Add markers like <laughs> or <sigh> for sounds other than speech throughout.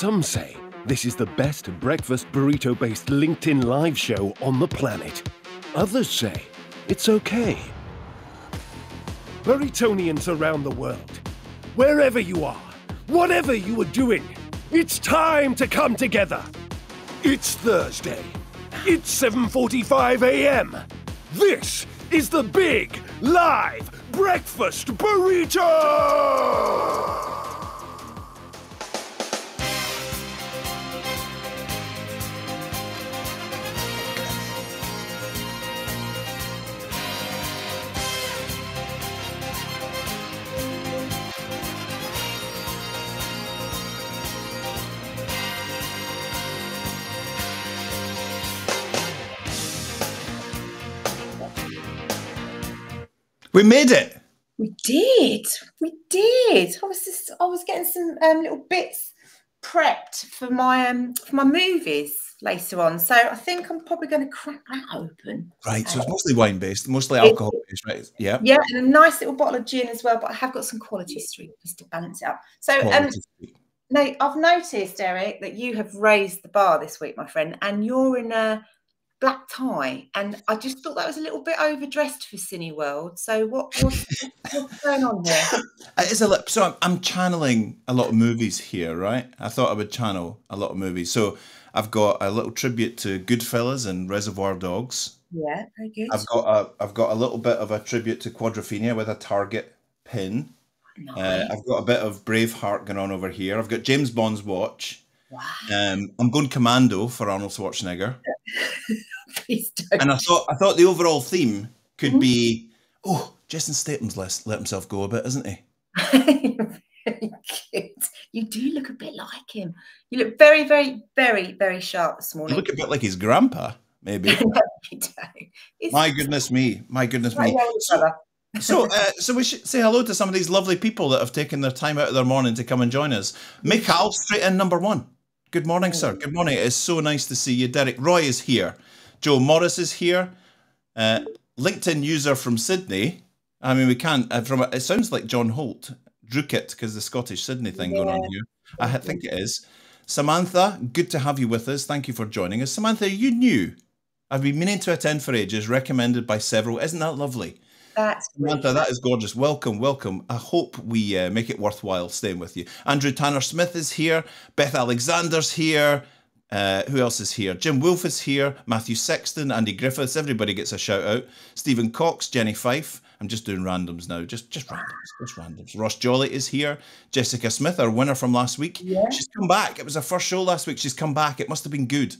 Some say this is the best breakfast burrito based LinkedIn live show on the planet. Others say it's okay. Burritonians around the world, wherever you are, whatever you are doing, it's time to come together. It's Thursday. It's 7:45 a.m. This is the big live breakfast burrito. We made it. We did. We did. I was just I was getting some um, little bits prepped for my um for my movies later on. So I think I'm probably going to crack that open. Right. So it's mostly wine based, mostly alcohol based, right? Yeah. Yeah, and a nice little bottle of gin as well. But I have got some quality street just to balance it out. So um, no, I've noticed, Eric, that you have raised the bar this week, my friend, and you're in a black tie, and I just thought that was a little bit overdressed for Cineworld. So what what's, what's going on here? <laughs> It is a so I'm, I'm channeling a lot of movies here, right? I thought I would channel a lot of movies. So I've got a little tribute to Goodfellas and Reservoir Dogs. Yeah, very good. I've got a I've got a little bit of a tribute to Quadrophenia with a Target pin. Nice. Uh, I've got a bit of Braveheart going on over here. I've got James Bond's watch. Wow. Um, I'm going Commando for Arnold Schwarzenegger. <laughs> Please don't. And I thought I thought the overall theme could Mhm. be, oh, Jason Statham's let, let himself go a bit, isn't he? <laughs> good. You do look a bit like him. You look very, very, very, very sharp this morning. You look a bit like his grandpa, maybe. <laughs> No, you don't. My goodness me, my goodness me. So, so, uh, so we should say hello to some of these lovely people that have taken their time out of their morning to come and join us. Michael, straight in number one. Good morning, sir. Good morning. It's so nice to see you. Derek Roy is here. Joe Morris is here. Uh, LinkedIn user from Sydney. I mean, we can't. Uh, from it sounds like John Holt. Drukit, because the Scottish Sydney thing going on here. I think it is. Samantha, good to have you with us. Thank you for joining us. Samantha, you knew. I've been meaning to attend for ages, recommended by several. Isn't that lovely? That's Samantha, that is gorgeous. Welcome, welcome. I hope we uh, make it worthwhile staying with you. Andrew Tanner Smith is here. Beth Alexander's here. Uh, who else is here? Jim Wolf is here. Matthew Sexton, Andy Griffiths. Everybody gets a shout out. Stephen Cox, Jenny Fife. I'm just doing randoms now. Just just randoms. Just randoms. Ross Jolly is here. Jessica Smith, our winner from last week. Yeah. She's come back. It was her first show last week. She's come back. It must have been good.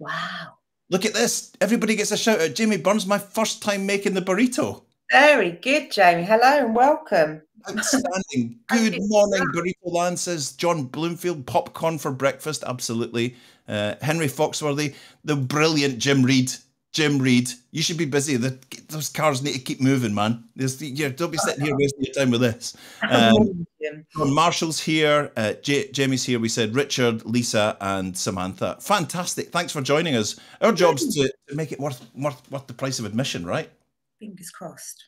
wow. Look at this. Everybody gets a shout out. Jamie Burns, my first time making the burrito. Very good, Jamie. Hello and welcome. Outstanding. <laughs> Good morning, Burrito Land, says John Bloomfield. Popcorn for breakfast, absolutely. Uh, Henry Foxworthy, the brilliant Jim Reed. Jim Reed, you should be busy. The, those cars need to keep moving, man. There's, yeah, don't be sitting here <laughs> wasting your time with this. Um, John Marshall's here. Uh, J- Jamie's here. We said Richard, Lisa, and Samantha. Fantastic. Thanks for joining us. Our job's to, to make it worth, worth worth the price of admission, right? Fingers crossed.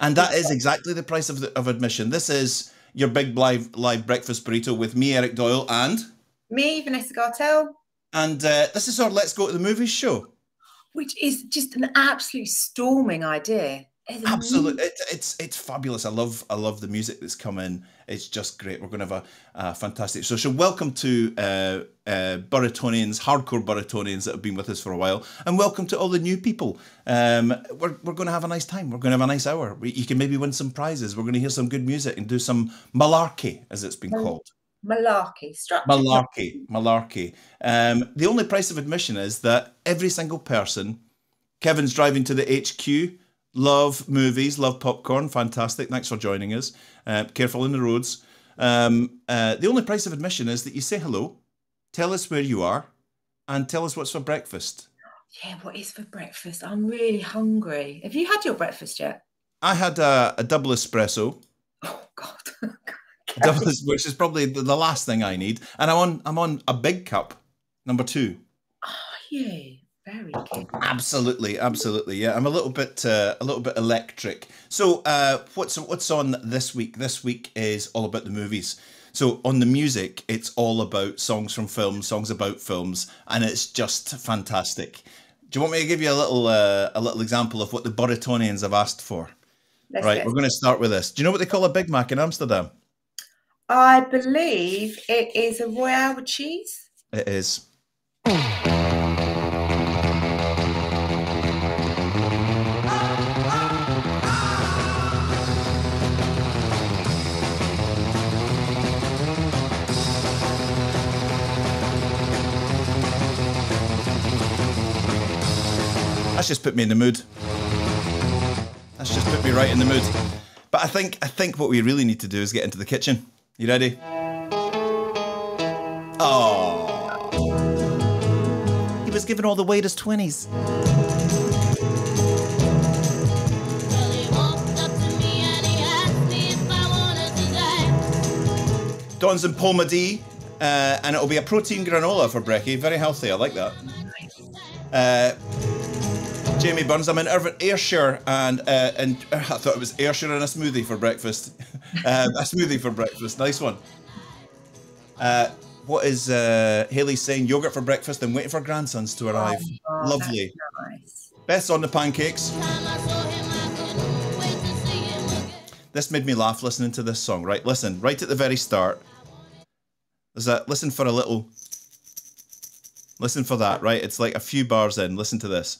And that is exactly the price of, the, of admission. This is your big live live breakfast burrito with me, Eric Doyle, and Me, Vanessa Gartel, and uh, this is our Let's Go to the Movies show. which is just an absolute storming idea. It's Absolutely, it, it's it's fabulous. I love I love the music that's come in. It's just great. We're going to have a, a fantastic social. Welcome to uh, uh, Burritonians, hardcore Burritonians that have been with us for a while, and welcome to all the new people. Um, we're we're going to have a nice time. We're going to have a nice hour. We, you can maybe win some prizes. We're going to hear some good music and do some malarkey, as it's been called. Malarkey. Structure. Malarkey, malarkey. Um, the only price of admission is that every single person, Kevin's driving to the HQ, love movies, love popcorn, fantastic. Thanks for joining us. Uh, careful in the roads. Um, uh, the only price of admission is that you say hello, tell us where you are, and tell us what's for breakfast. Yeah, what is for breakfast? I'm really hungry. Have you had your breakfast yet? I had a, a double espresso, Oh God. <laughs> double, which is probably the, the last thing I need, and I'm on I'm on a big cup, number two. Are you? Very good. Absolutely, absolutely. Yeah, I'm a little bit uh, a little bit electric. So, uh, what's what's on this week? This week is all about the movies. So on the music, it's all about songs from films, songs about films, and it's just fantastic. Do you want me to give you a little uh, a little example of what the Burritonians have asked for? Let's right, we're going to start with this. Do you know what they call a Big Mac in Amsterdam? I believe it is a royale cheese. It is. That's just put me in the mood. That's just put me right in the mood. But I think I think what we really need to do is get into the kitchen. You ready? Oh. He was given all the waiters 20s. Well, he walked up and he asked me if I wanted to die. Don's and Pomadi, uh, and it'll be a protein granola for Brecky. Very healthy. I like that. Uh, Jamie Burns, I'm in Irvine, Ayrshire, and uh, and I thought it was Ayrshire and a smoothie for breakfast. <laughs> um, a smoothie for breakfast. Nice one. Uh, what is uh, Haley saying? Yogurt for breakfast and waiting for grandsons to arrive. Oh, Lovely. Nice. Beth's on the pancakes. Time I saw him, I couldn't wait to see him again. This made me laugh listening to this song. Right, listen, right at the very start. There's that. Listen for a little. Listen for that. Right, it's like a few bars in. Listen to this.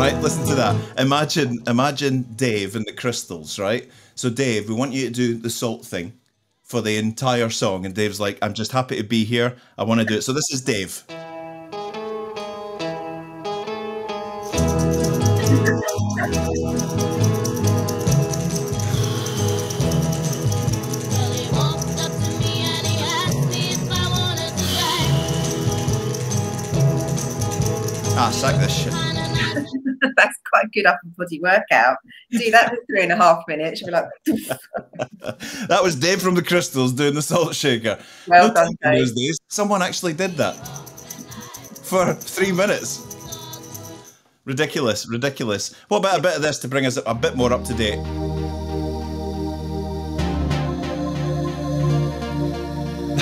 Right, listen to that. Imagine, imagine Dave and the Crystals. Right. So Dave, we want you to do the salt thing for the entire song, and Dave's like, "I'm just happy to be here. I want to do it." So this is Dave. Ah, sack this shit. Kinda nice. That's quite a good upper body workout. Do that for three and a half minutes. You'll be like, <laughs> that was Dave from the Crystals doing the salt shaker. Well No done, in those days. Someone actually did that for three minutes. Ridiculous, ridiculous. What about a bit of this to bring us a bit more up to date?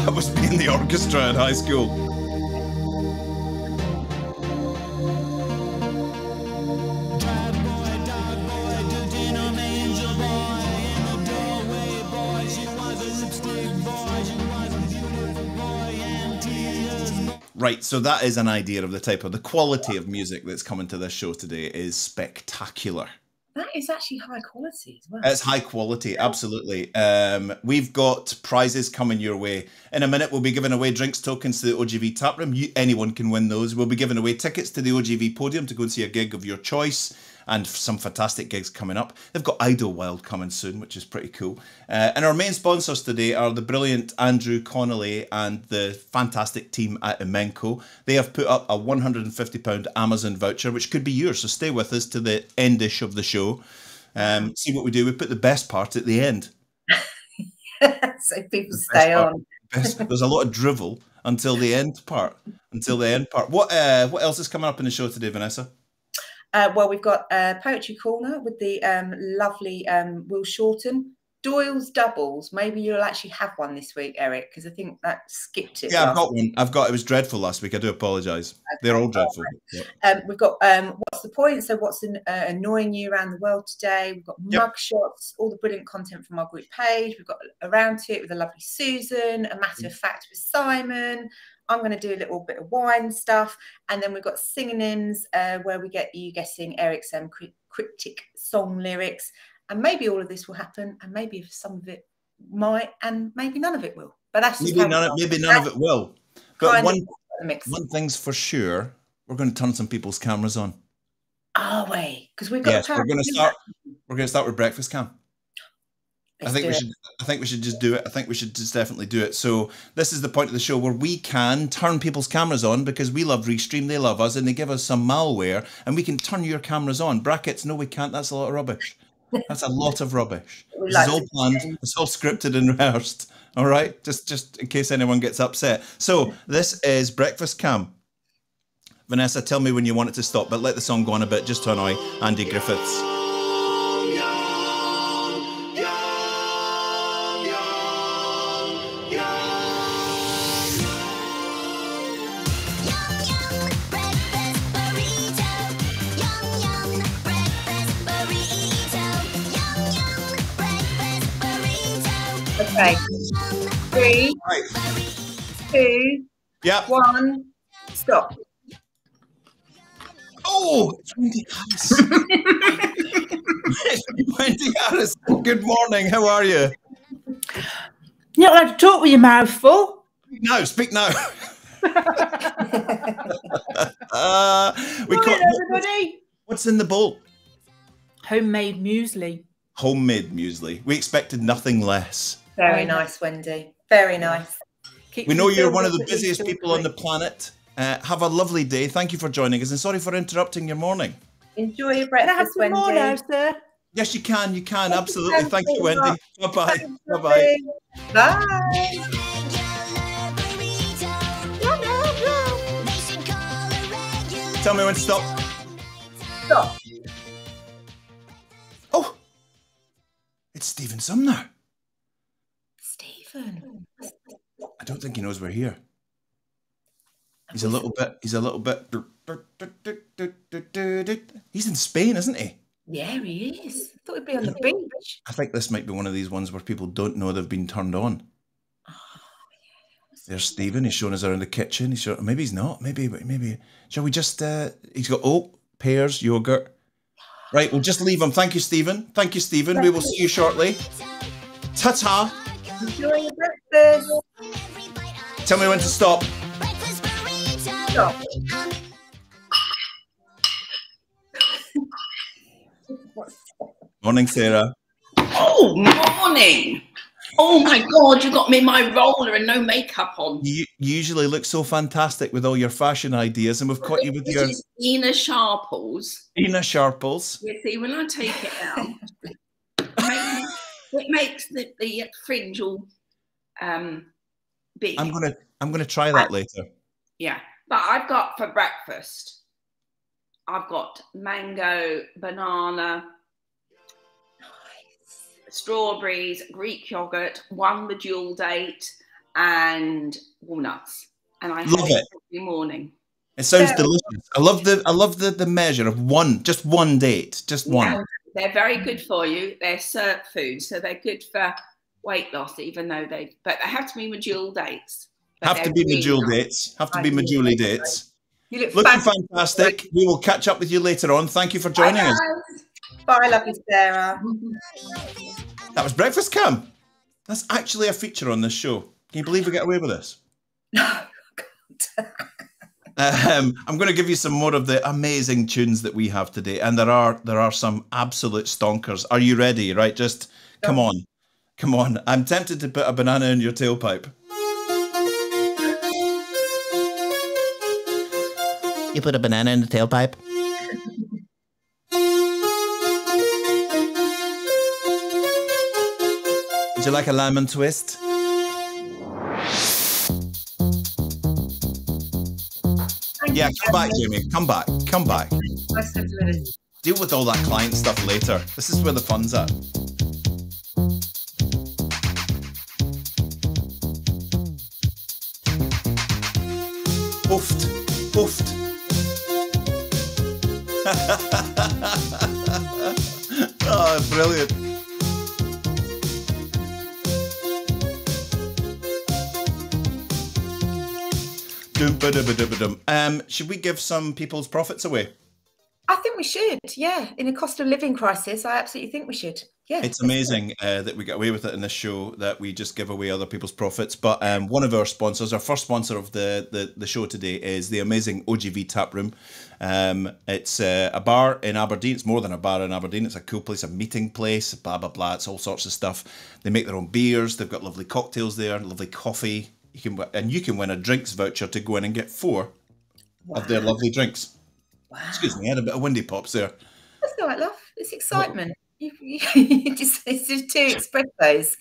That was me in the orchestra in high school. Right, so that is an idea of the type of the quality of music that's coming to this show today is spectacular. that is actually high quality as well. It's high quality, absolutely. Um, we've got prizes coming your way. In a minute, we'll be giving away drinks tokens to the OGV tap room. You, anyone can win those. We'll be giving away tickets to the OGV podium to go and see a gig of your choice. And some fantastic gigs coming up. They've got Idlewild coming soon, which is pretty cool. Uh, and our main sponsors today are the brilliant Andrew Connolly and the fantastic team at Emenco. They have put up a £150 Amazon voucher, which could be yours. So stay with us to the endish of the show. Um, see what we do. We put the best part at the end. <laughs> so people stay part. on. Best, there's a lot of drivel until the end part. Until the end part. What uh, what else is coming up in the show today, Vanessa? Uh, well, we've got a Poetry Corner with the um, lovely um, Will Shorten. Doyle's doubles. Maybe you'll actually have one this week, Eric, because I think that skipped it. Yeah, I've got one. I've got. It was dreadful last week. I do apologise. They're all dreadful. Yeah. Um, we've got um, what's the point? So what's an, uh, annoying you around the world today? We've got Yep. mug shots, all the brilliant content from our group page. We've got around to it with a lovely Susan, a matter of fact with Simon. I'm going to do a little bit of wine stuff, and then we've got synonyms uh, where we get you guessing Eric's um, cryptic song lyrics, and maybe all of this will happen, and maybe some of it might, and maybe none of it will. But that's Maybe none. Of, maybe none of it will. But one one thing's for sure. We're going to turn some people's cameras on. Are we? Because we've got. Yes, to we're going to start. We're going to start with breakfast cam. I Let's think we it. should. I think we should just do it. I think we should just definitely do it. So this is the point of the show where we can turn people's cameras on because we love Restream. They love us, and they give us some malware, and we can turn your cameras on. Brackets? No, we can't. That's a lot of rubbish. That's a lot of rubbish. <laughs> We This like is all planned. It's all scripted and rehearsed. All right, just just in case anyone gets upset. So this is breakfast cam. Vanessa, tell me when you want it to stop, but let the song go on a bit just to annoy Andy Griffiths. Okay. Three, Right. two, Yeah. one, stop. Oh, it's Wendy Harris. <laughs> <laughs> Wendy Harris. Good morning. How are you? You're not allowed to talk with your mouth full. No, speak now. <laughs> uh, we Morning, got, everybody. what's in the bowl? Homemade muesli. Homemade muesli. We expected nothing less. Very nice, Wendy. Very nice. Keeps We know you're one of the busiest people on the planet. Uh, have a lovely day. Thank you for joining us, and sorry for interrupting your morning. Enjoy your three. Can I have breakfast, some more now, Wendy. sir? Yes, you can. You can absolutely. Thank Thank you you, Wendy. Bye bye. Bye bye. Bye. Tell me when to stop. Stop. Oh, it's Stephen Sumner. Stephen. I don't think he knows we're here. He's a little bit. He's a little bit. He's in Spain, isn't he? Yeah, he is. I thought he'd be on the beach. I think this might be one of these ones where people don't know they've been turned on. There's Stephen. He's showing us around the kitchen. He's showing, maybe he's not. Maybe maybe. Shall we just? Uh, he's got oh pears, yogurt. Right, we'll just leave him. Thank you, Stephen. Thank you, Stephen. We will see you shortly. Ta ta. Enjoy your breakfast. Tell me when to stop. Stop. <laughs> Morning, Sarah. Oh, morning. Oh my God, you got me my roller and no makeup on. You usually look so fantastic with all your fashion ideas, and we've caught you with This your is Ina Sharples. Ina Sharples. You see, when I take it out, <laughs> it makes, the, the fringe all um, big. I'm gonna I'm gonna try that later. Yeah, but I've got for breakfast, I've got mango, banana, nice. strawberries, Greek yogurt, one medjool date, and walnuts. And I Love it. every morning. It sounds Yeah. delicious. I love the I love the the measure of one, just one date, just one. They're very good for you. They're SERP food, so they're good for weight loss, even though they, but they have to be medjool dates. Have to be really medjool nice. dates. Have to be medjool dates. You look Looking fantastic. fantastic. We will catch up with you later on. Thank you for joining Bye, us. Bye, lovely Sarah. <laughs> That was Breakfast Cam. That's actually a feature on this show. Can you believe we get away with this? <laughs> No. Um, I'm going to give you some more of the amazing tunes that we have today, and there are there are some absolute stonkers. Are you ready? Right, just come on, come on. I'm tempted to put a banana in your tailpipe. You put a banana in the tailpipe. Would you like a lemon twist? Yeah, come back. Jamie. Come back. Come back. Nice to meet you. Deal with all that client stuff later. This is where the fun's at. Um, should we give some people's profits away? I think we should. Yeah, in a cost of living crisis, I absolutely think we should. Yeah, It's amazing uh, that we get away with it in this show that we just give away other people's profits. But um, one of our sponsors, our first sponsor of the, the, the show today, is the amazing OGV Tap Room. Um, it's uh, a bar in Aberdeen. It's more than a bar in Aberdeen. It's a cool place, a meeting place, blah, blah, blah. It's all sorts of stuff. They make their own beers. They've got lovely cocktails there, lovely coffee. You can And you can win a drinks voucher to go in and get four of their lovely drinks. Wow. Excuse me, I had a bit of windy pops there. That's all right, love. It's excitement. You, you, <laughs> you just it's just two espressos.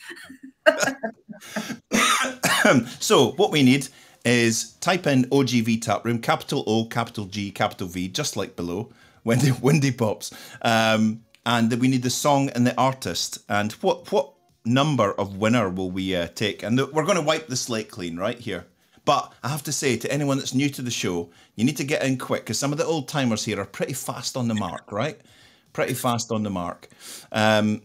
<coughs> so what we need is type in OGV tap room, capital O, capital G, capital V, just like below. Windy, <laughs> windy pops, um, and then we need the song and the artist. And what what number of winner will we uh, take? And we're going to wipe the slate clean right here. But I have to say to anyone that's new to the show, you need to get in quick because some of the old timers here are pretty fast on the mark, right? Pretty fast on the mark. Um,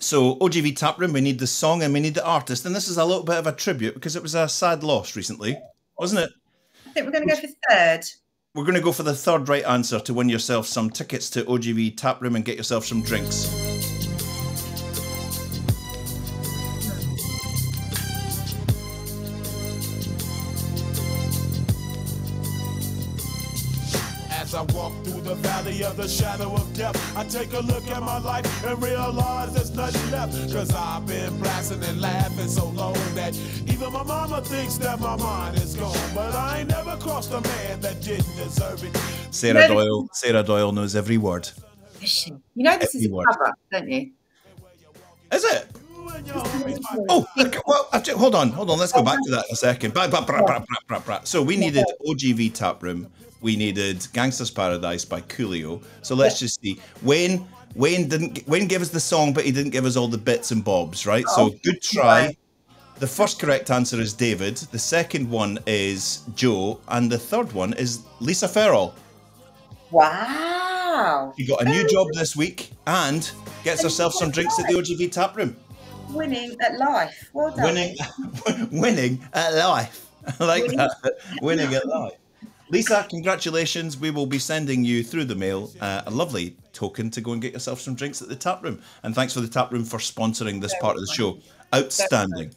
So OGV Tap Room, we need the song and we need the artist, and this is a little bit of a tribute because it was a sad loss recently, wasn't it? I think we're going to go for third. We're going to go for the third right answer to win yourself some tickets to OGV Tap Room and get yourself some drinks. Valley of the shadow of death, I take a look at my life and realize there's nothing left. Cause I've been blasting and laughing so long that even my mama thinks that my mind is gone. But I ain't never crossed a man that didn't deserve it. Sarah No. Doyle. Sarah Doyle knows every word. You know this is a Everyone. cover, don't you? Is it? You and your homies might Oh, okay, well, actually, hold on, hold on. Let's go oh, back to that in a second. So we needed OGV Tap Room. We needed Gangster's Paradise by Coolio. So let's just see. Wayne, Wayne didn't. Wayne gave us the song, but he didn't give us all the bits and bobs, right? So Oh, good try. The first correct answer is David. The second one is Joe, and the third one is Lisa Farrell. Wow. She got a new job this week and gets herself some drinks at the OGV Tap Room. Winning at life. Well done. winning <laughs> winning at life I like Winning. that winning at life lisa congratulations we will be sending you through the mail uh, a lovely token to go and get yourself some drinks at the tap room and thanks for the tap room for sponsoring this part of the show outstanding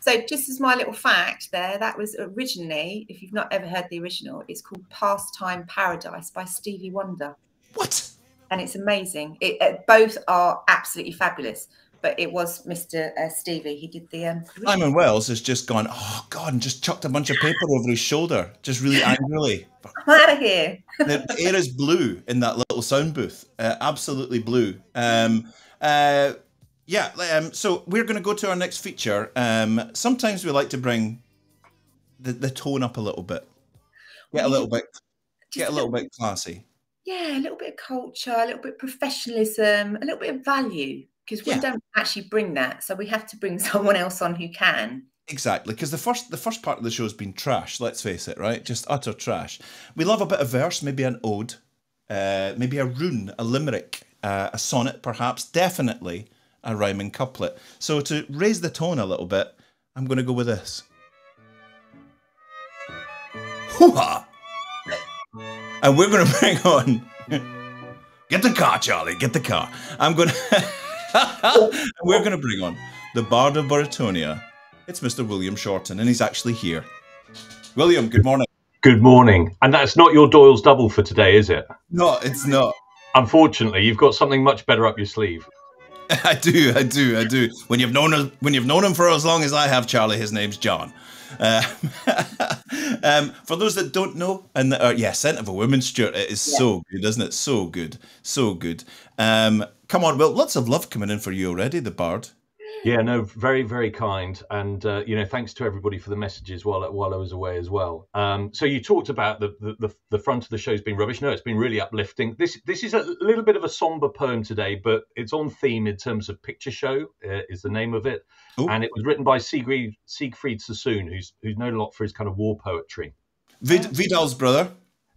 So, just as my little fact there, that was originally, if you've not ever heard the original, it's called Pastime Paradise by Stevie Wonder. what And it's amazing. It, uh, both are absolutely fabulous. But it was Mr. Uh, Stevie. He did the. Um, simon wells has just gone oh god and just chucked a bunch of paper over his shoulder just really <laughs> angrily I'm out of here. <laughs> the air is blue in that little sound booth. Uh, absolutely blue. Um, uh, yeah. Um, so we're going to go to our next feature. Um, sometimes we like to bring the, the tone up a little bit, get a little bit, get a little bit classy. Yeah, a little bit of culture, a little bit of professionalism, a little bit of value. Because we Yeah. don't actually bring that. So we have to bring <laughs> someone else on who can. Exactly, because the first the first part of the show has been trash. Let's face it, right? Just utter trash. We love a bit of verse, maybe an ode, uh, maybe a rune, a limerick, uh, a sonnet, perhaps. Definitely a rhyming couplet. So to raise the tone a little bit, I'm going to go with this. Hoo-ha! And we're going <laughs> to bring on. <laughs> Get the car, Charlie. Get the car. I'm going to. <laughs> we're going to bring on the Bard of Burritonia. It's Mr. William Shorten, and he's actually here. William, good morning. Good morning. And that's not your Doyle's double for today, is it? No, it's not. Unfortunately, you've got something much better up your sleeve. <laughs> I do, I do, I do. When you've known him, when you've known him for as long as I have, Charlie, his name's John. Uh, <laughs> um, for those that don't know, and that are, yeah, scent of a woman, Stuart, it is so good, isn't it? So good, so good. Um, come on, Will. Lots of love coming in for you already, the Bard. Yeah, no, very, very kind, and uh, you know, thanks to everybody for the messages while while I was away as well. Um, so you talked about the, the the front of the show's been rubbish. No, it's been really uplifting. This this is a little bit of a somber poem today, but it's on theme in terms of picture show uh, is the name of it, Oh. and it was written by Siegfried Siegfried Sassoon, who's who's known a lot for his kind of war poetry. Vid- Vidal's brother.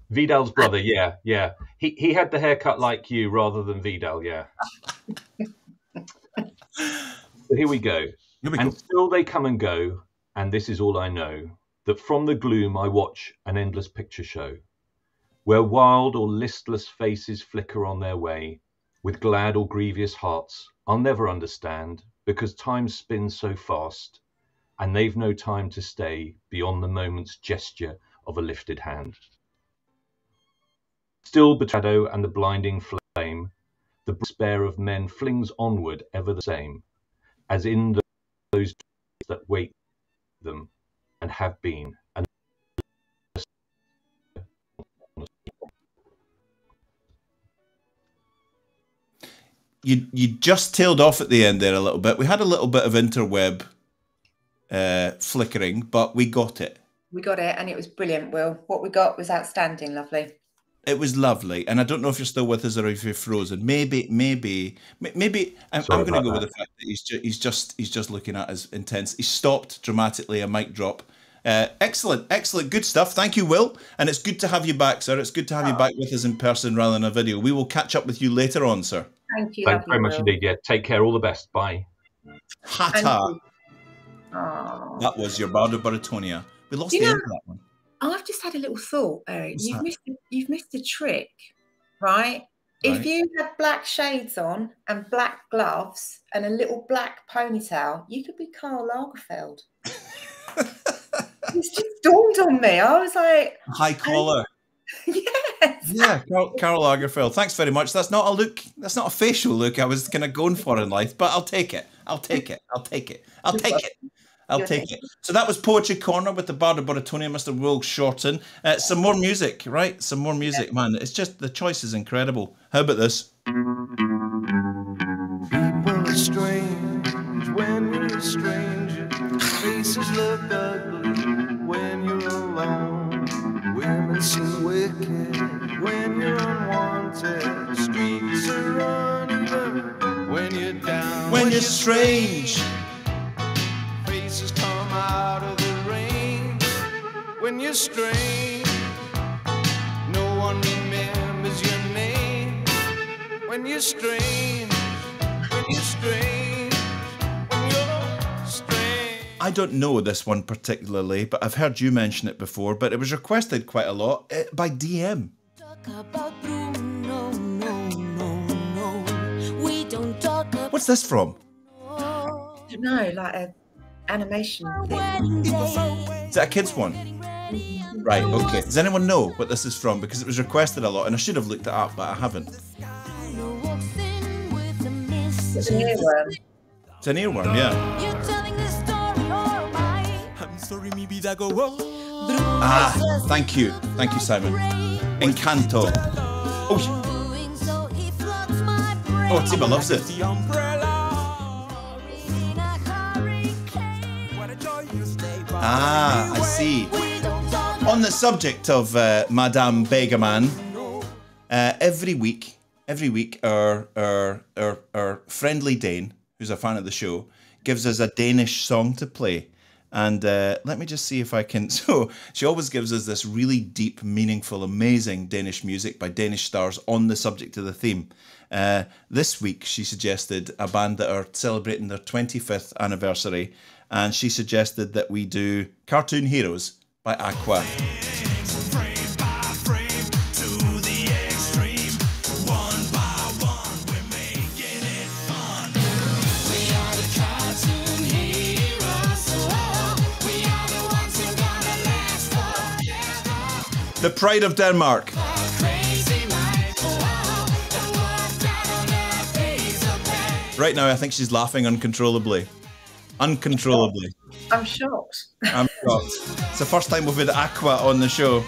Vidal's brother, yeah, yeah. He he had the haircut like you rather than Vidal, yeah. so here we go. Here we And go. still they come and go, and this is all I know that from the gloom I watch an endless picture show, where wild or listless faces flicker on their way, with glad or grievous hearts I'll never understand, because time spins so fast, and they've no time to stay beyond the moment's gesture of a lifted hand. Still the shadow and the blinding flame, the despair of men flings onward ever the same, as in the, those days that wait them and have been. And You you just tailed off at the end there a little bit. We had a little bit of interweb uh, flickering, but we got it. We got it and it was brilliant, Will. What we got was outstanding, lovely. It was lovely, and I don't know if you're still with us or if you're frozen. Maybe, maybe, maybe. I'm, I'm going to about go with the fact that he's ju- he's just he's just looking at us intense. He stopped dramatically. A mic drop. Uh, excellent, excellent, good stuff. Thank you, Will, and it's good to have you back, sir. It's good to have you back with us in person rather than a video. We will catch up with you later on, sir. Thank you. Thanks lovely very much Will. indeed. Yeah, take care. All the best. Bye. Thank Hata. you. Aw. That was your Bardo Burritonia. We lost You the know- end of that one. I've just had a little thought, Eric. What's You've that? missed a, you've missed a trick, right? If you had black shades on and black gloves and a little black ponytail, you could be Karl Lagerfeld. it's just dawned on me. I was like, High collar. <laughs> yes. Yeah, Carl, Carol Lagerfeld. Thanks very much. That's not a look. That's not a facial look I was kind of going for in life, but I'll take it. I'll take it. I'll take it. I'll take it. I'll You're take it. So that was Poetry Corner with the Bard of Burritonia, Mr. Will Shorten. Uh, some more music, right? Some more music, man. It's just the choice is incredible. How about this? People are strange when you're a when you're strange. No one remembers your name when you're strange. When you're strange. When you're strange. I don't know this one particularly, but I've heard you mention it before, but it was requested quite a lot uh, by DM. Talk about Bruno, no, no, no. We don't talk about What's this from? I don't know, like a animation thing. Is that a kid's one? Right, okay. Does anyone know what this is from? Because it was requested a lot, and I should have looked it up, but I haven't. Bruno walks in with a It's an earworm. It's an earworm, yeah. You're telling the story, or am I? I'm sorry, maybe that go wrong. Ah, thank you. Thank you, Simon. Encanto. Oh, Doing so, he floods my brain. oh Tima loves it. The umbrella. In a hurricane. What a joy you stay by. Ah, I see. On the subject of uh, Madame Begaman, uh, every week, every week, our, our our our friendly Dane, who's a fan of the show, gives us a Danish song to play. And uh, let me just see if I can. <laughs> So she always gives us this really deep, meaningful, amazing Danish music by Danish stars on the subject of the theme. Uh, this week, she suggested a band that are celebrating their 25th anniversary, and she suggested that we do Cartoon Heroes by Aqua. The pride of Denmark. Right now, I think she's laughing uncontrollably. Uncontrollably. I'm shocked. I'm shocked. It's the first time we've had Aqua on the show.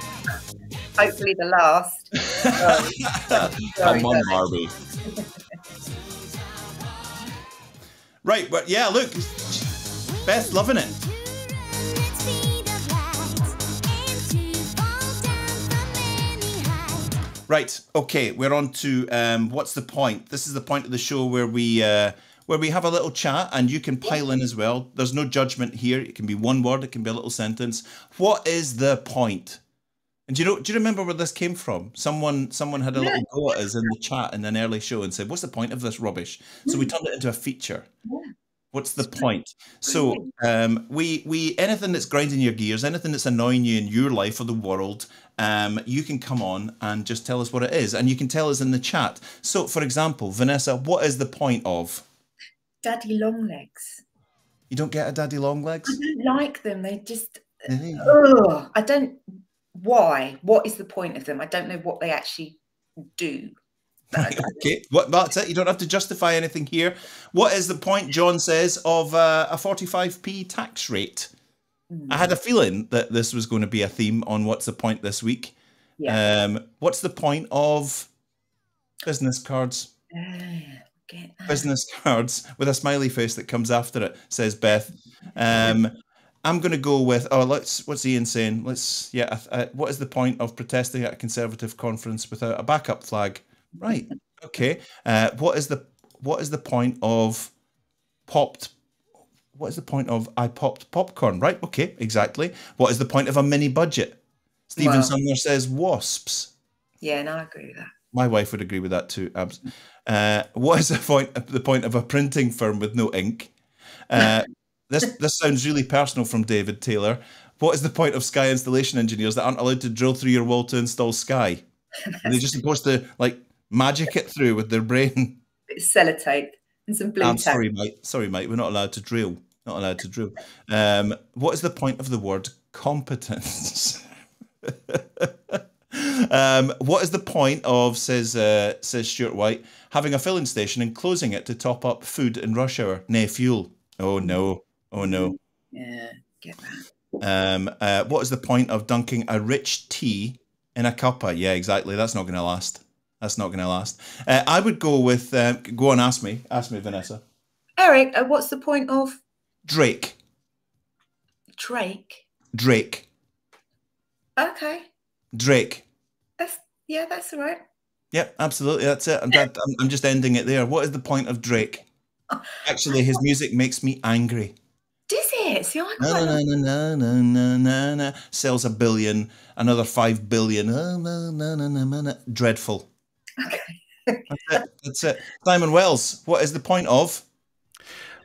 Hopefully the last. Sorry. <laughs> Sorry, Come on, darling. Barbie. right, but yeah, look. Beth loving it. Right. Okay. We're on to um, what's the point? This is the point of the show where we uh, where we have a little chat, and you can pile in as well. There's no judgment here. It can be one word. It can be a little sentence. What is the point? And do you know? Do you remember where this came from? Someone someone had a little go at us in the chat in an early show and said, "What's the point of this rubbish?" So we turned it into a feature. What's the point? So um, we we anything that's grinding your gears, anything that's annoying you in your life or the world, um, you can come on and just tell us what it is, and you can tell us in the chat. So, for example, Vanessa, what is the point of? Daddy long legs. You don't get a daddy long legs. I don't like them. They just. Ugh, I don't. Why? What is the point of them? I don't know what they actually do. <laughs> Right, okay, what, that's it. You don't have to justify anything here. What is the point, John says, of uh, a 45p tax rate? I had a feeling that this was going to be a theme on what's the point this week. Yeah. Um, what's the point of business cards? <sighs> That. Business cards with a smiley face that comes after it, says Beth. Um, I'm going to go with, oh, let's, what's Ian saying? Let's, yeah, what is the point of protesting at a Conservative conference without a backup flag? Right. Okay. Uh, what is the what is the point of popped? What is the point of I popped popcorn? Right. Okay. Exactly. What is the point of a mini budget? Stephen Well- Sumner says wasps. Yeah, no, I agree with that. My wife would agree with that too. Abs. Uh, what is the point? The point of a printing firm with no ink? Uh, this this sounds really personal from David Taylor. What is the point of sky installation engineers that aren't allowed to drill through your wall to install sky? Are they just supposed to like magic it through with their brain? Sellotape and some blue I'm tape. sorry, mate. Sorry, mate. We're not allowed to drill. Not allowed to drill. Um, what is the point of the word competence? <laughs> um, what is the point of says uh, says Stuart White having a filling station and closing it to top up food in rush hour? Nay, fuel. Oh no. Oh no. Yeah, get that. Um, uh, what is the point of dunking a rich tea in a cuppa? Yeah, exactly. That's not going to last. That's not going to last. Uh, I would go with. Um, go on, ask me. Ask me, Vanessa. Eric, uh, what's the point of Drake. Drake? Drake. Okay, Drake. That's yeah, that's all right. Yep, absolutely. That's it. I'm, that, I'm, I'm just ending it there. What is the point of Drake? <laughs> Actually, his music makes me angry. Does it? See, I Na, quite na, like na, na, na, na, na, na. Sells a billion, another five billion. Na, na, na, na, na, na, na. Dreadful. That's it. That's it. Simon Wells, what is the point of?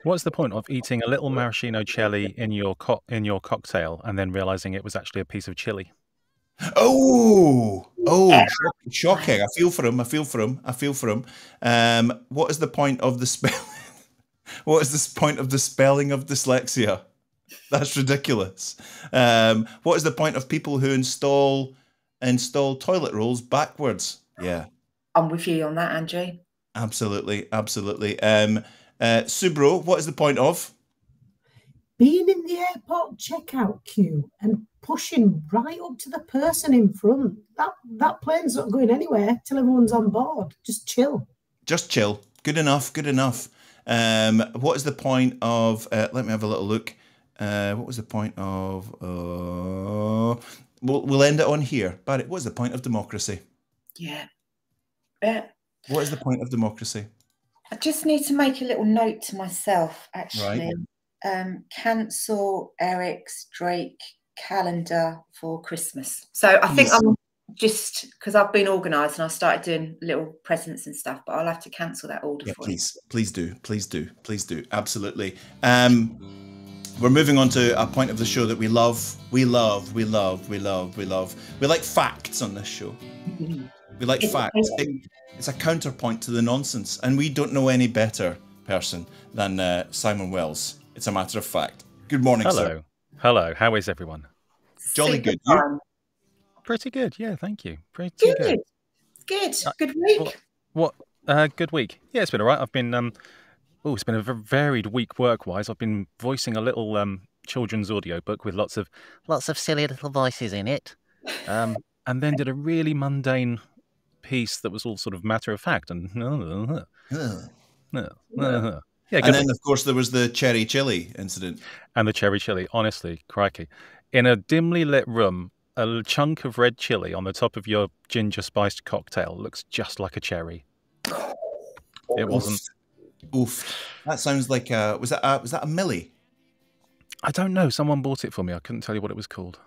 What's the point of eating a little maraschino jelly in your co- in your cocktail and then realizing it was actually a piece of chili? Oh, oh, shock- shocking. I feel for him. I feel for him. I feel for him. Um, what is the point of the spell? <laughs> what is the point of the spelling of dyslexia? That's ridiculous. Um, what is the point of people who install install toilet rolls backwards? Yeah, I'm with you on that, Andrew. absolutely, absolutely. Um, uh, Subro, what is the point of? Being in the airport checkout queue and pushing right up to the person in front. That that plane's not going anywhere till everyone's on board. Just chill. Just chill. Good enough. Good enough. Um, what is the point of? Uh, let me have a little look. Uh, what was the point of? Uh, we'll we'll end it on here. Barry, what is the point of democracy? Yeah. Yeah. What is the point of democracy? I just need to make a little note to myself, actually. Um, cancel Eric's Drake calendar for Christmas. So I think Yes. I'm just because I've been organised and I started doing little presents and stuff, but I'll have to cancel that order Yeah, for you. please, please do, please do, please do. Absolutely. Um, we're moving on to a point of the show that we love, we love, we love, we love, we love. We like facts on this show. We like It's facts. It- it's a counterpoint to the nonsense, and we don't know any better person than uh, Simon Wells. It's a matter of fact. Good morning, Hello. sir. Hello. How is everyone? Jolly Super good. You? fun. Pretty good. Yeah, thank you. Pretty Good. good. Good. Uh, Good week. What? What? Uh, good week. Yeah, it's been all right. I've been um, oh, it's been a varied week work-wise. I've been voicing a little um children's audiobook with lots of lots of silly little voices in it. Um, and then did a really mundane piece that was all sort of matter of fact and <laughs> Ugh. Yeah, and then, of course, there was the cherry chili incident. and the cherry chili. Honestly, crikey, in a dimly lit room, a chunk of red chili on the top of your ginger spiced cocktail looks just like a cherry. It wasn't. Oof. That sounds like a, was that a, was that a Millie? I don't know. Someone bought it for me. I couldn't tell you what it was called.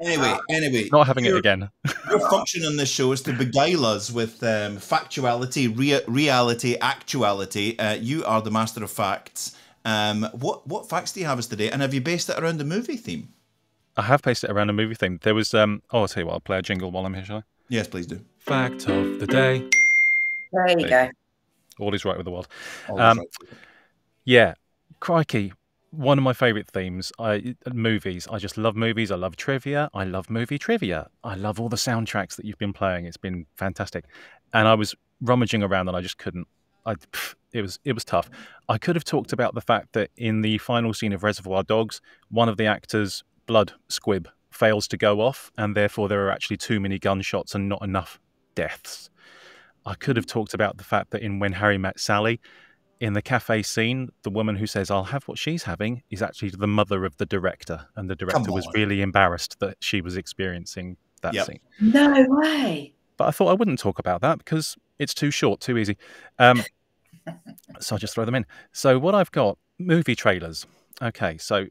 Anyway, anyway, Not having it again. Your function on this show is to beguile us with um, factuality, rea- reality, actuality. Uh, you are the master of facts. Um, what what facts do you have us today? And have you based it around a movie theme? I have based it around a movie theme. There was. um Oh, I'll tell you what. I'll play a jingle while I'm here, shall I? Yes, please do. Fact of the day. There you There go. All is right with the world. Um, right. Yeah, crikey. One of my favourite themes, I movies. I just love movies. I love trivia. I love movie trivia. I love all the soundtracks that you've been playing. It's been fantastic. And I was rummaging around and I just couldn't. I, it was it was tough. I could have talked about the fact that in the final scene of Reservoir Dogs, one of the actors' blood squib fails to go off, and therefore there are actually too many gunshots and not enough deaths. I could have talked about the fact that in When Harry Met Sally, in the cafe scene, the woman who says, I'll have what she's having, is actually the mother of the director. And the director was really embarrassed that she was experiencing that Yep. scene. No way. But I thought I wouldn't talk about that because it's too short, too easy. Um, <laughs> so I just throw them in. So, what I've got movie trailers. Okay, so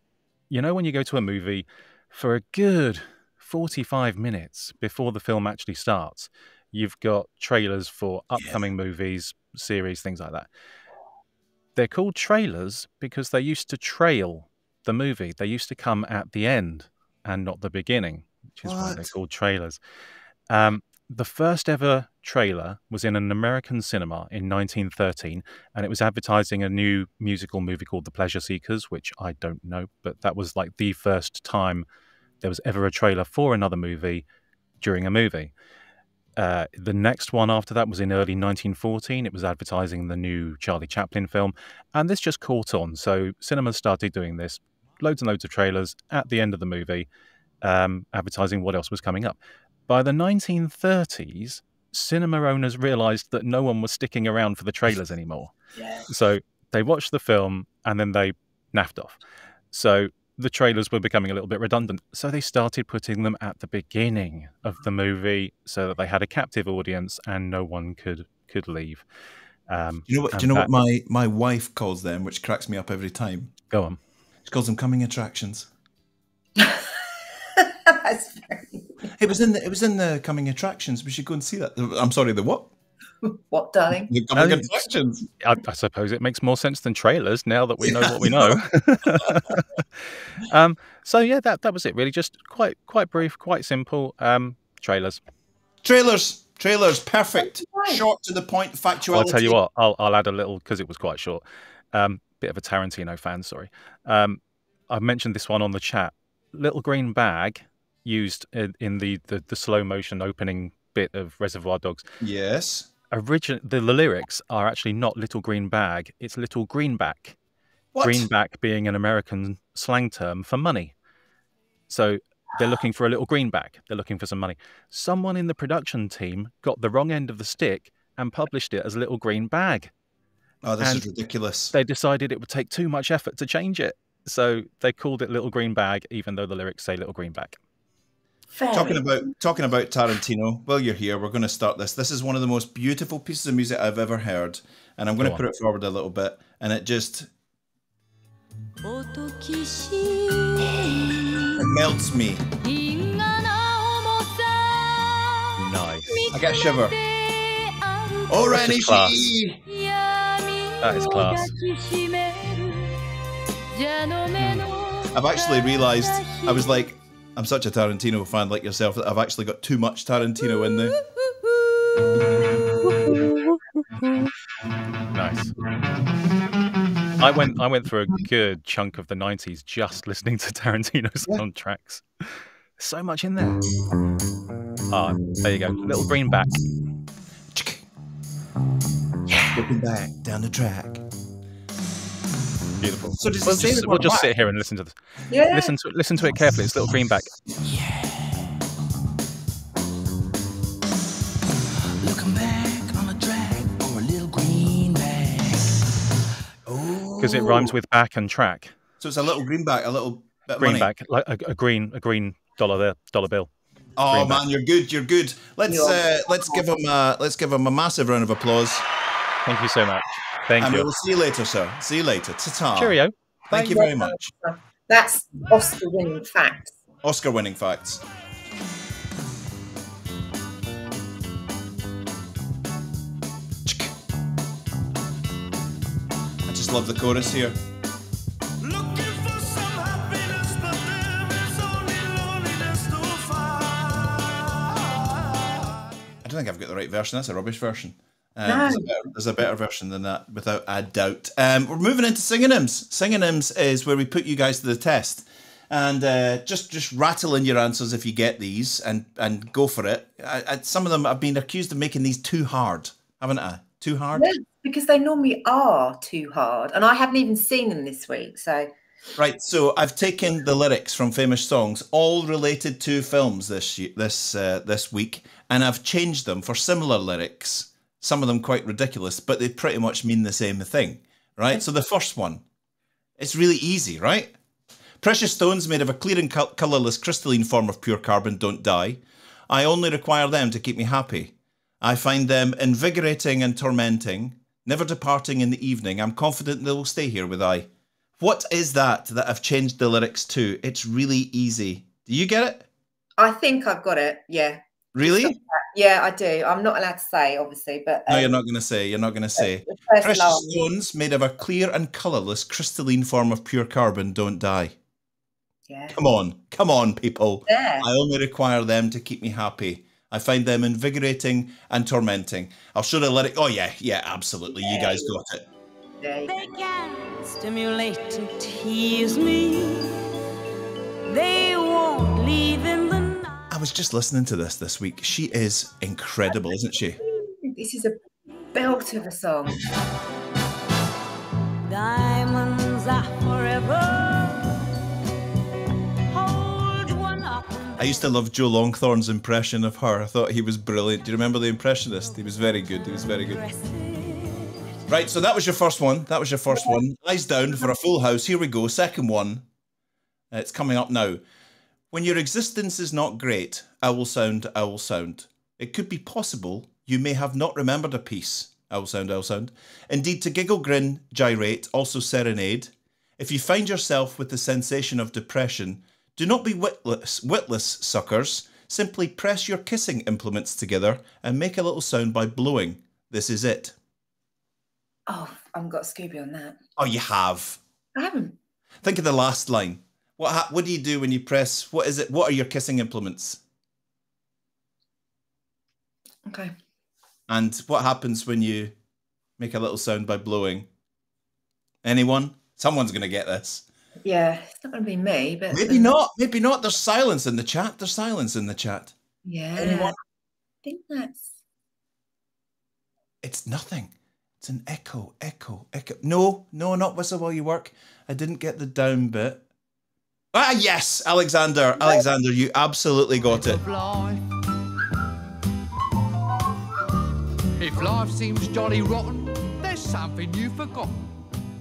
you know, when you go to a movie for a good 45 minutes before the film actually starts, you've got trailers for upcoming movies, series, things like that. They're called trailers because they used to trail the movie. They used to come at the end and not the beginning, which is why they're called trailers. Um, the first ever trailer was in an American cinema in 1913, and it was advertising a new musical movie called The Pleasure Seekers, which I don't know, but that was like the first time there was ever a trailer for another movie during a movie. Uh, the next one after that was in early 1914. It was advertising the new Charlie Chaplin film, and this just caught on. So cinemas started doing this, loads and loads of trailers at the end of the movie, um, advertising what else was coming up. By the 1930s, cinema owners realised that no one was sticking around for the trailers <laughs> anymore. So they watched the film and then they naffed off. So the trailers were becoming a little bit redundant. So they started putting them at the beginning of the movie so that they had a captive audience and no one could could leave. Um, Do you know what? Do you know that- what my my wife calls them, which cracks me up every time? Go on. She calls them coming attractions. <laughs> That's very... It was in the it was in the coming attractions. We should go and see that. I'm sorry, the what? <laughs> What, darling? The coming Um, attractions. I, I suppose it makes more sense than trailers now that we know what we know. <laughs> <laughs> um, so yeah, that that was it. Really, just quite quite brief, quite simple. Um, trailers. Trailers, trailers, perfect, short to the point, factuality. I'll tell you what. I'll I'll add a little because it was quite short. Um, bit of a Tarantino fan. Sorry. Um, I mentioned this one on the chat. Little green bag used in, in the, the the slow motion opening bit of Reservoir Dogs. Yes. Origin the, the lyrics are actually not little green bag. It's little greenback. What? Greenback being an American slang term for money. So they're looking for a little greenback. They're looking for some money. Someone in the production team got the wrong end of the stick and published it as little green bag. Oh, this And is ridiculous. They decided it would take too much effort to change it. So they called it little green bag, even though the lyrics say little greenback. Talking about talking about Tarantino. While you're here, we're going to start this. This is one of the most beautiful pieces of music I've ever heard, and I'm going Go to on. put it forward a little bit. And it just it melts me. Nice. I get a shiver. Oh, That's Rennie class. That is class. I've actually realised I was like, I'm such a Tarantino fan like yourself that I've actually got too much Tarantino in there. Nice. I went I went through a good chunk of the '90s just listening to Tarantino <laughs> soundtracks. So much in there. Ah, there you go. Little green greenback. Looking back down the track. Beautiful. So does it we'll just, we'll just sit here and listen to this. Yeah. Listen to listen to it carefully. It's little greenback. Looking back on the track for a little greenback. Because it rhymes with back and track. So it's a little greenback, a little bit of money. Greenback, like a, a green a green dollar there, dollar bill. Oh Greenback. man, you're good. You're good. Let's uh, let's give him a let's give him a massive round of applause. Thank you so much. Thank and you. we will see you later, sir. See you later. Ta-ta. Cheerio. Thank you very much. That's Oscar winning facts. Oscar winning facts. I just love the chorus here. I don't think I've got the right version. That's a rubbish version. Um, No. there's, a better, there's a better version than that, without a doubt. Um, we're moving into. Singing hymns is where we put you guys to the test, and uh, just just rattle in your answers if you get these, and and go for it. I, I, some of them I've been accused of making these too hard, haven't I? Too hard. No, because they normally are too hard, and I haven't even seen them this week. So Right, so I've taken the lyrics from famous songs, all related to films this this uh, this week, and I've changed them for similar lyrics. Some of them quite ridiculous, but they pretty much mean the same thing, right? So the first one, it's really easy, right? Precious stones made of a clear and colourless crystalline form of pure carbon don't die. I only require them to keep me happy. I find them invigorating and tormenting, never departing in the evening. I'm confident they will stay here with I. What is that that I've changed the lyrics to? It's really easy. Do you get it? I think I've got it. Yeah. Really? Yeah, I do. I'm not allowed to say, obviously, but No, um, you're not going to say. You're not going to say. the first Precious alarm. stones made of a clear and colourless crystalline form of pure carbon don't die. Yeah. Come on, come on, people. There. I only require them to keep me happy. I find them invigorating and tormenting. I'll show the lyric. Oh yeah, yeah, absolutely. You guys got it. There They can stimulate and tease me. They won't leave in the night. I was just listening to this this week. She is incredible, isn't she? This is a belt of a song. Diamonds are forever. Hold one up. I used to love Joe Longthorne's impression of her. I thought he was brilliant. Do you remember the impressionist? He was very good. He was very good. Right, so that was your first one. That was your first one. Eyes down for a full house. Here we go. Second one. It's coming up now. When your existence is not great, owl sound, owl sound. It could be possible you may have not remembered a piece. Owl sound, owl sound. Indeed, to giggle, grin, gyrate, also serenade. If you find yourself with the sensation of depression, do not be witless, witless suckers. Simply press your kissing implements together and make a little sound by blowing. This is it. Oh, I've got Scooby on that. Oh, you have. I haven't. Think of the last line. What ha- what do you do when you press? What is it? What are your kissing implements? Okay. And what happens when you make a little sound by blowing? Anyone? Someone's going to get this. Yeah, it's not going to be me, but Maybe um, not. Maybe not. There's silence in the chat. There's silence in the chat. Yeah. Anyone? I think that's. It's nothing. It's an echo, echo, echo. No, no, not whistle while you work. I didn't get the down bit. Ah, yes, Alexander. Alexander, you absolutely got it. If life seems jolly rotten, there's something you've forgotten,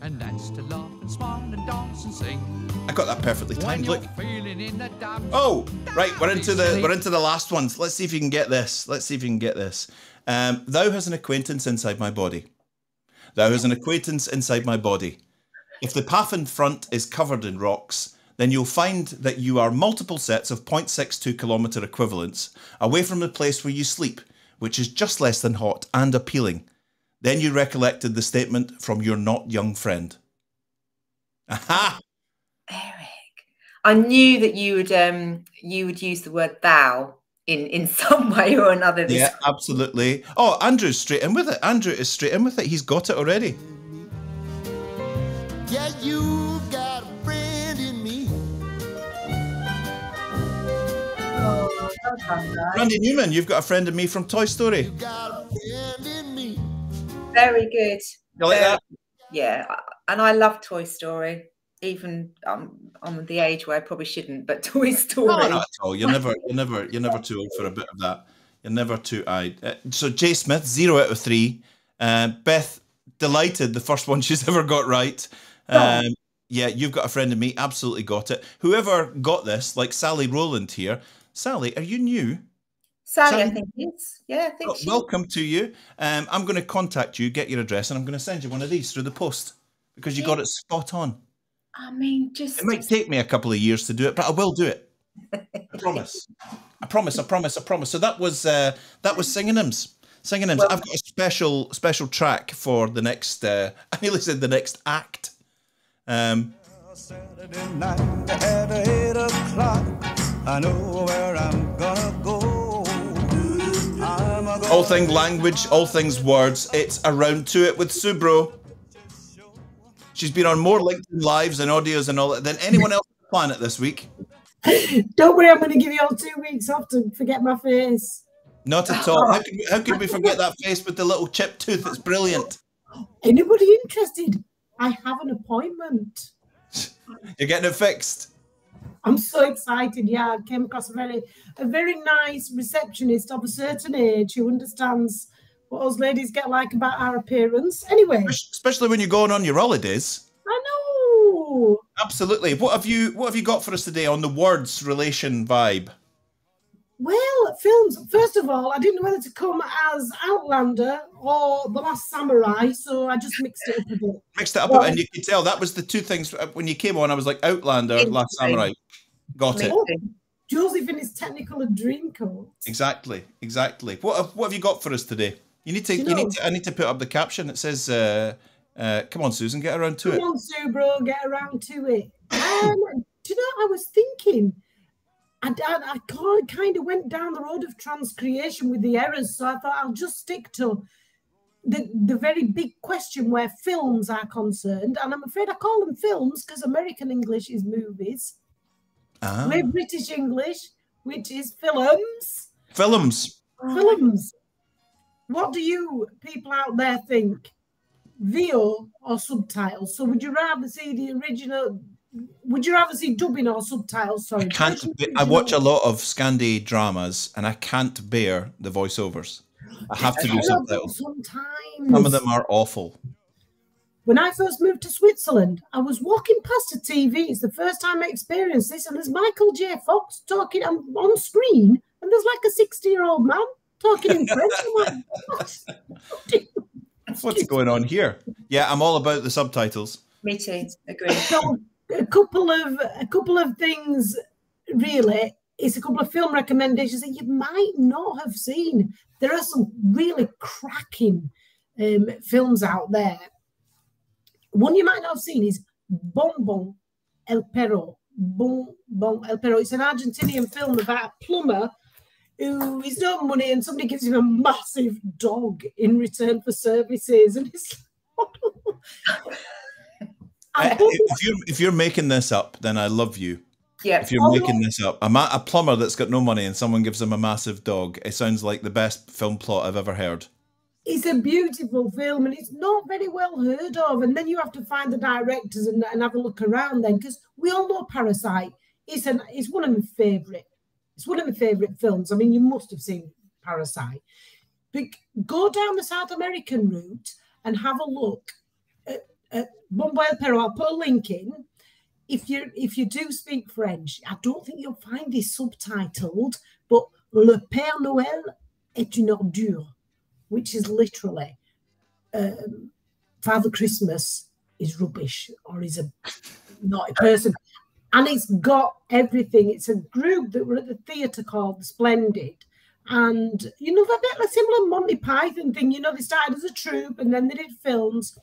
and that's to laugh and smile and dance and sing. I got that perfectly timed. Look. feeling in the dumps. Oh, right. We're into the we're into the last ones. Let's see if you can get this. Let's see if you can get this. Um, Thou has an acquaintance inside my body. Thou has an acquaintance inside my body. If the path in front is covered in rocks, then you'll find that you are multiple sets of 0.62 kilometre equivalents away from the place where you sleep, which is just less than hot and appealing. Then you recollected the statement from your not young friend. Aha! Eric, I knew that you would um you would use the word thou in in <laughs> some way or another. This Yeah, absolutely. Oh, Andrew's straight in with it. Andrew is straight in with it. He's got it already. Yeah, you got Randy Newman, you've got a friend in me from Toy Story. very good. You like Very- that? Yeah, and I love Toy Story. Even um, I'm the age where I probably shouldn't, but <laughs> Toy Story. No, not at all. You're never, you're never, you're never too old for a bit of that. You're never too old. Uh, so Jay Smith, zero out of three. Uh, Beth, delighted, the first one <laughs> she's ever got right. Um, yeah, you've got a friend in me. Absolutely got it. Whoever got this, like Sally Rowland here. Sally, are you new? Sally, I think is. Yeah, I think Well, she. welcome to you. Um, I'm going to contact you, get your address, and I'm going to send you one of these through the post because you got it spot on. I mean, just It might take me a couple of years to do it, but I will do it. I promise. I promise. I promise. I promise. So that was uh, that was singing hymns. Singing hymns. I've got a special special track for the next. Uh, <laughs> I nearly said the next act. Um, At eight o'clock, I know where I'm gonna go. I'm a all things language, all things words. It's around to it with Subro. She's been on more LinkedIn lives and audios and all that than anyone else on the planet this week. <laughs> Don't worry, I'm going to give you all two weeks off to forget my face. Not at all. How could, we, how could we forget that face with the little chip tooth? It's brilliant. Anybody interested? I have an appointment. <laughs> You're getting it fixed. I'm so excited. Yeah, I came across a very, a very nice receptionist of a certain age who understands what us ladies get like about our appearance. Anyway, Especially when you're going on your holidays. I know. Absolutely. What have you What have you got for us today on the words relation vibe? Well, films. First of all, I didn't know whether to come as Outlander or The Last Samurai, so I just mixed it up a bit. Mixed it up, Well- and you could tell that was the two things uh, when you came on. I was like Outlander, Last Samurai. Got it. Oh, Joseph in his technical dream coat. Exactly, exactly. What have, what have you got for us today? You need to. You, you need to. I need to put up the caption. that says, uh, uh, "Come on, Susan, get around to Come it." Come on, Sue, bro, get around to it. Um, do you know, I was thinking, I, I, I kind of went down the road of transcreation with the errors, so I thought I'll just stick to the, the very big question where films are concerned. And I'm afraid I call them films because American English is movies. Ah. We're British English, which is films. Films. Films. What do you people out there think? VO or subtitles? So would you rather see the original? Would you rather see dubbing or subtitles? Sorry. Can't. be- I watch a lot of Scandi dramas, and I can't bear the voiceovers. I have to do subtitles. Sometimes. Some of them are awful. When I first moved to Switzerland, I was walking past a TV. It's the first time I experienced this, and there's Michael J. Fox talking on, on screen, and there's like a 60 year old man talking in French. I'm like, what? <laughs> What's going on here? Yeah, I'm all about the subtitles. Me too. Agree. <laughs> A couple of a couple of things really it's a couple of film recommendations that you might not have seen. There are some really cracking um, films out there. One you might not have seen is Bon Bon El Perro. Bon Bon El Perro. It's an Argentinian film about a plumber who is no money and somebody gives him a massive dog in return for services. And it's <laughs> <laughs> If you're if you're making this up, then I love you. Yeah. If you're making this up, a, ma- a plumber that's got no money and someone gives him a massive dog, it sounds like the best film plot I've ever heard. it's a beautiful film and it's not very well heard of. And then you have to find the directors and, and have a look around then because we all know Parasite. It's an it's one of my favourite. It's one of my favourite films. I mean, you must have seen Parasite. But go down the South American route and have a look Bombay Perro. I'll put a link in. If you if you do speak French, I don't think you'll find this subtitled, but Le Père Noël est une ordure which is literally um, Father Christmas is rubbish or is a naughty person. And it's got everything. It's a group that were at the theatre called The Splendid. And, you know, they're a bit like a similar Monty Python thing. You know, they started as a troupe and then they did films.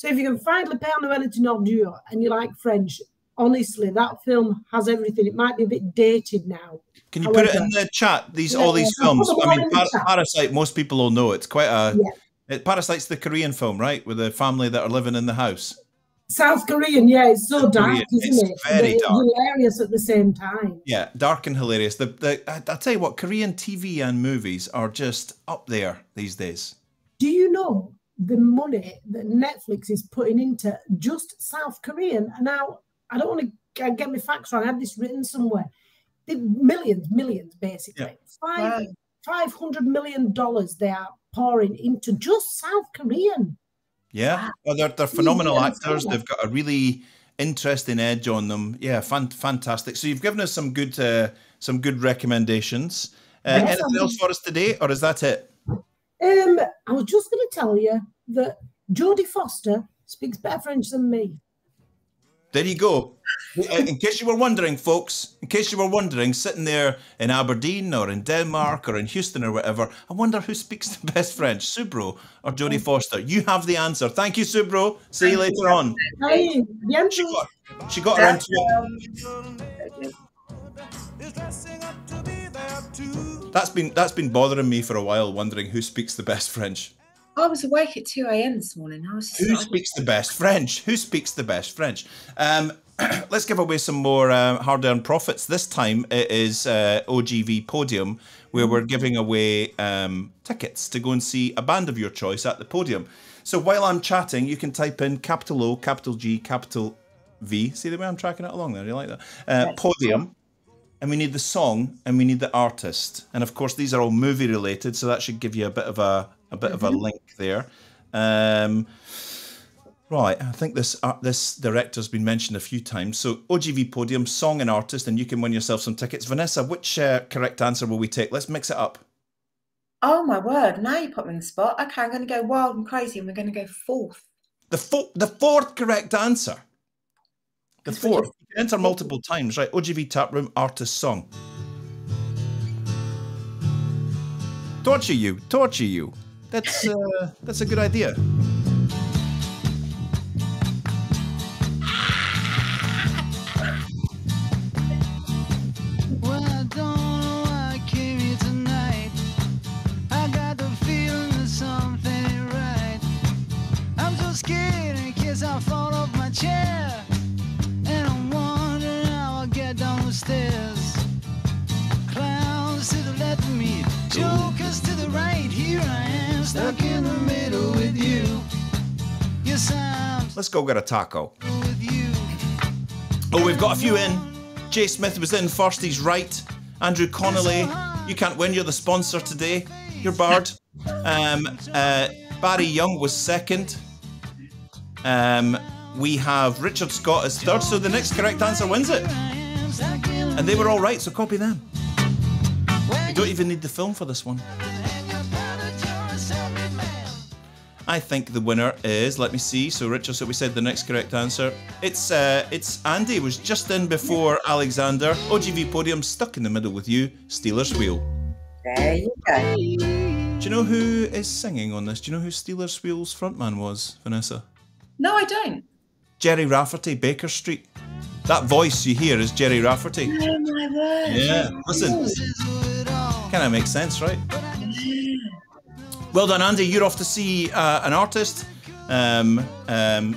So if you can find Le Père Noël est une ordure and you like French, honestly, that film has everything. It might be a bit dated now. Can you put it in the chat? These Yeah, all these yeah, films. I mean, Par- chat. Parasite. Most people will know. It's quite a. Yeah. It, Parasite's the Korean film, right? With the family that are living in the house. South Korean, yeah, it's so South dark, Korean, isn't it's it? very But dark. Hilarious at the same time. Yeah, dark and hilarious. The the I, I tell you what, Korean TV and movies are just up there these days. Do you know the money that Netflix is putting into just South Korean? And now I don't want to get my facts wrong. I had this written somewhere. The millions, millions, basically. Five five hundred million dollars they are pouring into just South Korean. Yeah, well, they're they're phenomenal Yeah, actors. yeah. They've got a really interesting edge on them. Yeah, fan, fantastic. So you've given us some good uh, some good recommendations. Uh, Yes, anything I'm- else for us today, or is that it? Um, I was just going to tell you that Jodie Foster speaks better French than me. There you go. Uh, in case you were wondering, folks, in case you were wondering, sitting there in Aberdeen or in Denmark or in Houston or whatever, I wonder who speaks the best French, Subro or Jodie Foster. You have the answer. Thank you, Subro. See you later on. Hey, She got, she got around to it. That's been that's been bothering me for a while, wondering who speaks the best French. I was awake at 2 a.m. this morning. I was just Who speaks the best French? Who speaks the best French? Um, <clears throat> let's give away some more uh, hard-earned profits. This time it is uh, OGV Podium, where we're giving away um, tickets to go and see a band of your choice at the podium. So while I'm chatting, you can type in capital O, capital G, capital V. See the way I'm tracking it along there? Do you like that? Uh, podium. And we need the song and we need the artist. And of course, these are all movie related, so that should give you a bit of a a bit of a Mhm. link there. Um, right, I think this uh, this director's been mentioned a few times. So OGV Podium, song and artist, and you can win yourself some tickets. Vanessa, which uh, correct answer will we take? Let's mix it up. oh my word, now you put me in the spot. Okay, I'm going to go wild and crazy and we're going to go fourth. The fo- the fourth correct answer. The fourth enter multiple times, right? OGV Taproom Artist Song. Torture you, torture you. That's uh, that's a good idea. Stuck in the middle with you. Yes, I'm Let's go get a taco. Oh, we've got a few in. Jay Smith was in first, he's right. Andrew Connolly, you can't win, you're the sponsor today. You're barred. Um, uh, Barry Young was second. Um, we have Richard Scott as third, so the next correct answer wins it. And they were all right, so copy them. You don't even need the film for this one. I think the winner is. Let me see. So Richard, so we said the next correct answer. It's uh, it's Andy. Was just in before Alexander. OGV podium stuck in the middle with you. Stealers Wheel. There you go. Do you know who is singing on this? Do you know who Stealers Wheel's frontman was, Vanessa? No, I don't. Gerry Rafferty, Baker Street. That voice you hear is Gerry Rafferty. Oh my word. Yeah, listen. Kind of makes sense, right? Well done, Andy. You're off to see uh, an artist. Um, um,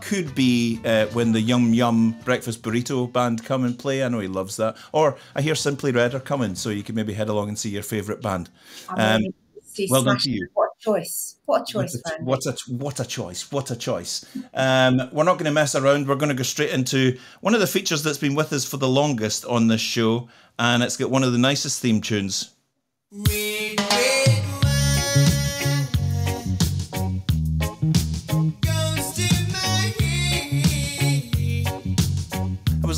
could be uh, when the Yum Yum Breakfast Burrito Band come and play. I know he loves that. Or I hear Simply Red are coming, so you can maybe head along and see your favourite band. Um, see well done to you. What a choice. What a choice, What a, what a what a choice! What a choice! Um, we're not going to mess around. We're going to go straight into one of the features that's been with us for the longest on this show, and it's got one of the nicest theme tunes. I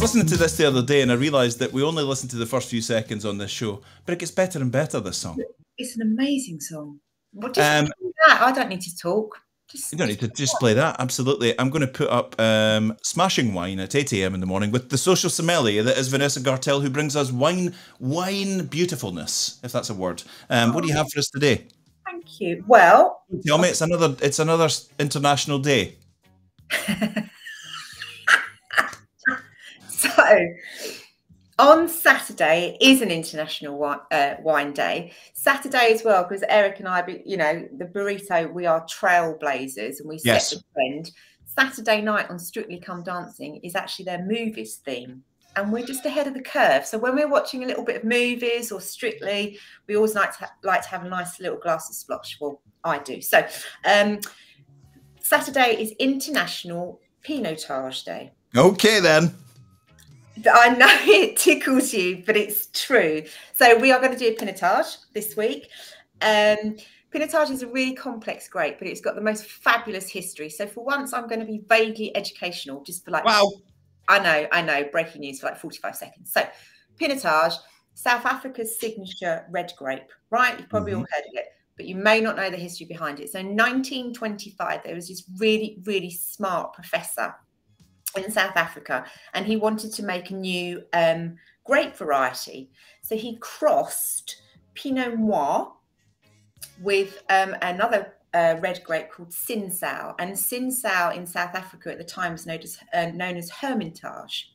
listening to this the other day, and I realised that we only listen to the first few seconds on this show, but it gets better and better. This song. It's an amazing song. What just Um, do that? I don't need to talk. Just You don't need to just play that. Absolutely. I'm going to put up um, Smashing Wine at 8 a.m. in the morning with the social sommelier that is Vanessa Gartel, who brings us wine, wine beautifulness, if that's a word. Um, what do you have for us today? thank you. Well, Tell me, it's another, it's another international day. <laughs> so on Saturday is an international wine, uh, wine day. Saturday as well, because Eric and I, you know, the burrito, we are trailblazers and we set Yes. the trend. Saturday night on Strictly Come Dancing is actually their movies theme. And we're just ahead of the curve. So when we're watching a little bit of movies or Strictly, we always like to like to have a nice little glass of splotch. Well, I do. So um, Saturday is International Pinotage Day. Okay, then. I know <laughs> it tickles you, but it's true. So we are going to do a pinotage this week. Um, pinotage is a really complex grape, but it's got the most fabulous history. So for once, I'm going to be vaguely educational, just for like. Wow. I know, I know. Breaking news for like 45 seconds. So pinotage, South Africa's signature red grape, right? You've probably all heard of it, but you may not know the history behind it. So in 1925, there was this really, really smart professor in South Africa, and he wanted to make a new um, grape variety. So he crossed Pinot Noir with um, another uh, red grape called Cinsault, and Cinsault in South Africa at the time was known as uh, known as Hermitage.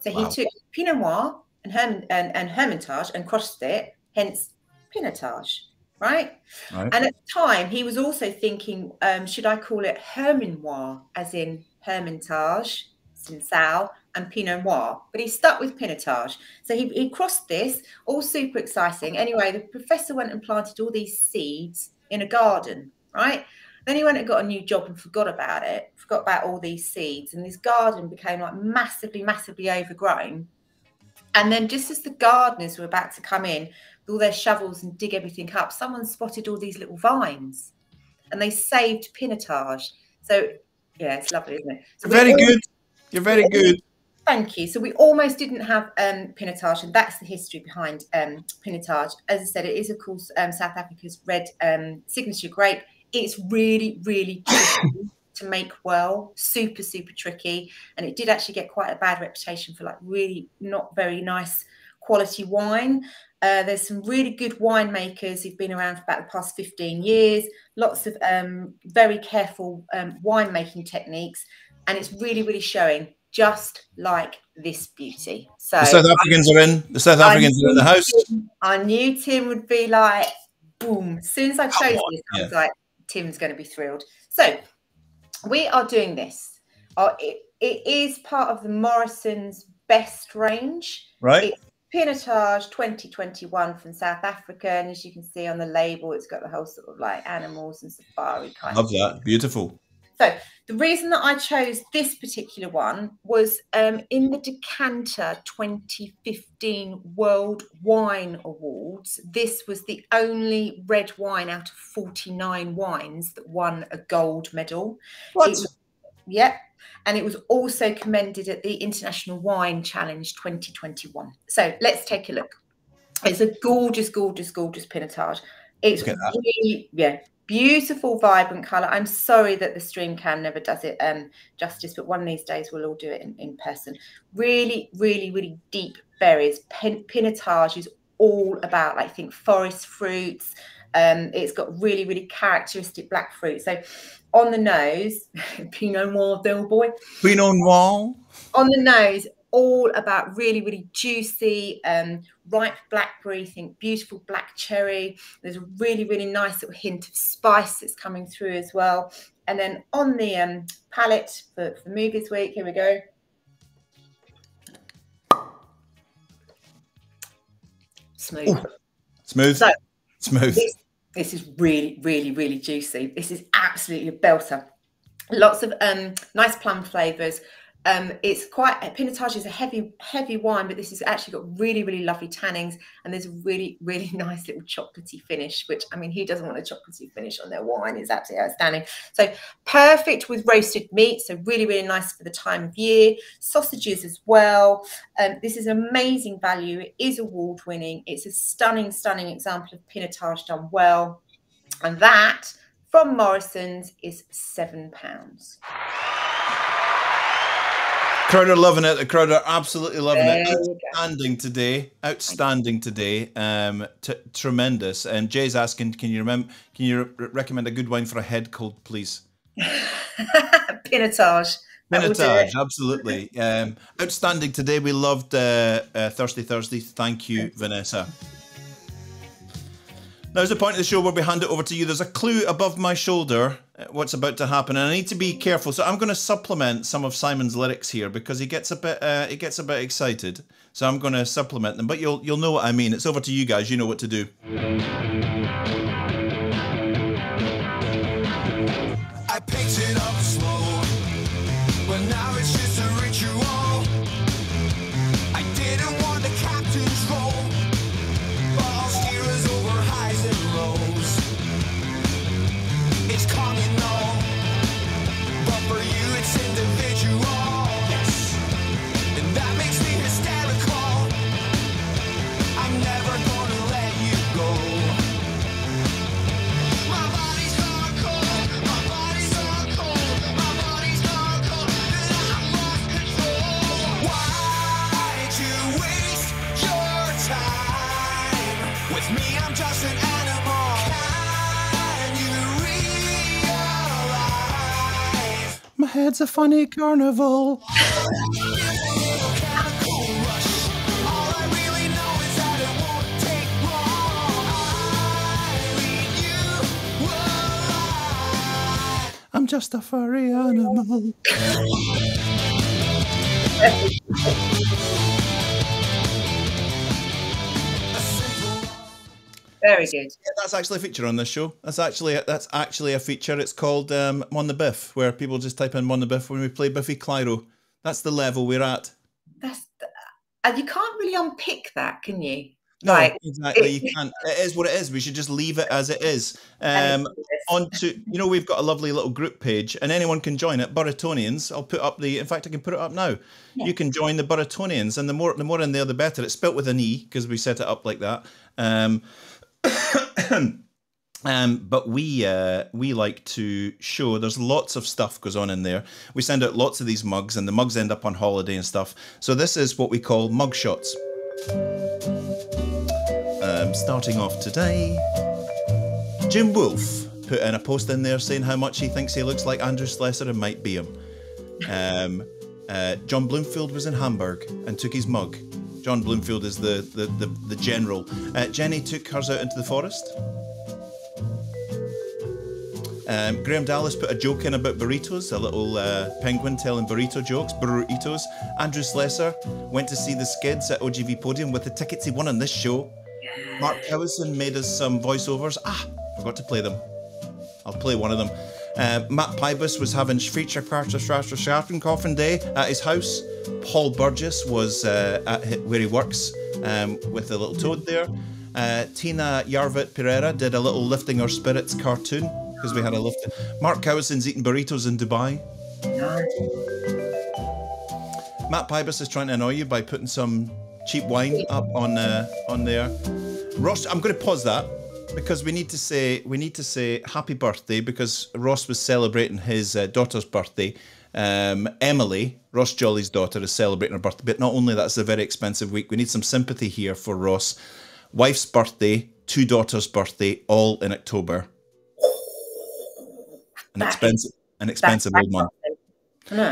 So he took Pinot Noir and, Herm- and, and Hermitage and crossed it, hence Pinotage, right? Right. And at the time, he was also thinking, um, should I call it Herminoir, as in Hermitage, Cinsault, and Pinot Noir? But he stuck with Pinotage. So he, he crossed this, all super exciting. Anyway, the professor went and planted all these seeds in a garden, right? Then he went and got a new job and forgot about it, forgot about all these seeds. And this garden became like massively, massively overgrown. And then just as the gardeners were about to come in with all their shovels and dig everything up, someone spotted all these little vines and they saved Pinotage. So yeah, it's lovely, isn't it? So Very good. You're very good. Thank you. So we almost didn't have um, Pinotage, and that's the history behind um, Pinotage. As I said, it is of course um, South Africa's red um, signature grape. It's really, really tricky to make well, super, super tricky, and it did actually get quite a bad reputation for like really not very nice quality wine. Uh, there's some really good winemakers who've been around for about the past 15 years. Lots of um, very careful um, winemaking techniques, and it's really, really showing just like this beauty. So The South Africans are in. The South Africans are in the house. Tim- I knew Tim would be like, boom. As soon as I chose this, I was like, Tim's going to be thrilled. So we are doing this. Uh, it, it is part of the Morrison's best range. Right. It's Pinotage 2021 from South Africa. And as you can see on the label, it's got the whole sort of like animals and safari kind Love of that. Beautiful. So the reason that I chose this particular one was um, in the Decanter 2015 World Wine Awards. This was the only red wine out of 49 wines that won a gold medal. What? It Yep. And it was also commended at the International Wine Challenge 2021. So let's take a look. It's a gorgeous, gorgeous, gorgeous Pinotage. It's Look at that. really, yeah, beautiful, vibrant colour. I'm sorry that the stream cam never does it um, justice, but one of these days we'll all do it in, in person. Really, really, really deep berries. Pin- Pinotage is all about, like, think forest fruits. Um, it's got really, really characteristic black fruit. So on the nose, <laughs> Pinot Noir Del Boy Pinot Noir. on the nose, all about really, really juicy, um, ripe blackberry, think beautiful black cherry. There's a really, really nice little hint of spice that's coming through as well. And then on the um, palate for, for movies week, here we go. Smooth. Smooth. So Smooth. this, this is really, really, really juicy. This is absolutely a belter. Lots of um, nice plum flavors. Um, it's quite Pinotage is a heavy, heavy wine, but this has actually got really, really lovely tannins, and there's a really, <laughs> really nice little chocolatey finish. Which I mean, who doesn't want a chocolatey finish on their wine? It's absolutely outstanding. So perfect with roasted meat. So really, really nice for the time of year. Sausages as well. Um, this is amazing value. It is award winning. It's a stunning, stunning example of Pinotage done well, and that from Morrison's is seven pounds. Crowd are loving it. The crowd are absolutely loving it. There go. Outstanding today. Outstanding today. Um, t- tremendous. And Jay's asking, can you remember? Can you re- recommend a good wine for a head cold, please? <laughs> Pinotage. That will do Minotage, it. absolutely. Um, outstanding today. We loved uh, uh, Thursday, Thursday. Thank you, Vanessa. Now's the point of the show where we hand it over to you. There's a clue above my shoulder what's about to happen, and I need to be careful. So I'm going to supplement some of Simon's lyrics here because he gets a bit uh, he gets a bit excited. So I'm going to supplement them, but you'll you'll know what I mean. It's over to you guys. You know what to do. Head's a funny carnival. I'm just a furry animal. <laughs> Very good. Yeah, that's actually a feature on this show. That's actually that's actually a feature. It's called um, Mon the Biff, where people just type in Mon the Biff when we play Biffy Clyro. That's the level we're at. That's and you can't really unpick that, can you? No, Like, exactly. it- you can't. It is what it is. We should just leave it as it is. Um, on to you know we've got a lovely little group page, and anyone can join it. Burritoneans. I'll put up the. In fact, I can put it up now. You can join the Burritoneans, and the more the more in there, the better. It's spelt with an e because we set it up like that. Um, <coughs> Um, but we uh, we like to show there's lots of stuff goes on in there. We send out lots of these mugs, and the mugs end up on holiday and stuff. So this is what we call mug shots. Um, starting off today, Jim Wolfe put in a post in there saying how much he thinks he looks like Andrew Slesser and might be him. Um, uh, John Bloomfield was in Hamburg and took his mug. John Bloomfield is the the, the, the general. Uh, Jenny took hers out into the forest. Um, Graham Dallas put a joke in about burritos, a little uh, penguin telling burrito jokes, burritos. Andrew Slesser went to see the Skids at OGV Podium with the tickets he won on this show. Mark Howison made us some voiceovers. Ah, forgot to play them. I'll play one of them. Uh, Matt Pybus was having feature part of Strasser Coffin Day at his house. Paul Burgess was uh, at where he works um, with the little toad there. Uh, Tina Yarvit Pereira did a little Lifting Our Spirits cartoon because we had a lift. Mark Howison's eating burritos in Dubai. Matt Pybus is trying to annoy you by putting some cheap wine up on uh, on there. Ross, I'm going to pause that because we need to say we need to say happy birthday because Ross was celebrating his uh, daughter's birthday. Um, Emily, Ross Jolly's daughter, is celebrating her birthday. But not only that's a very expensive week. We need some sympathy here for Ross. Wife's birthday, two daughters' birthday, all in October. An expensive, an expensive old man.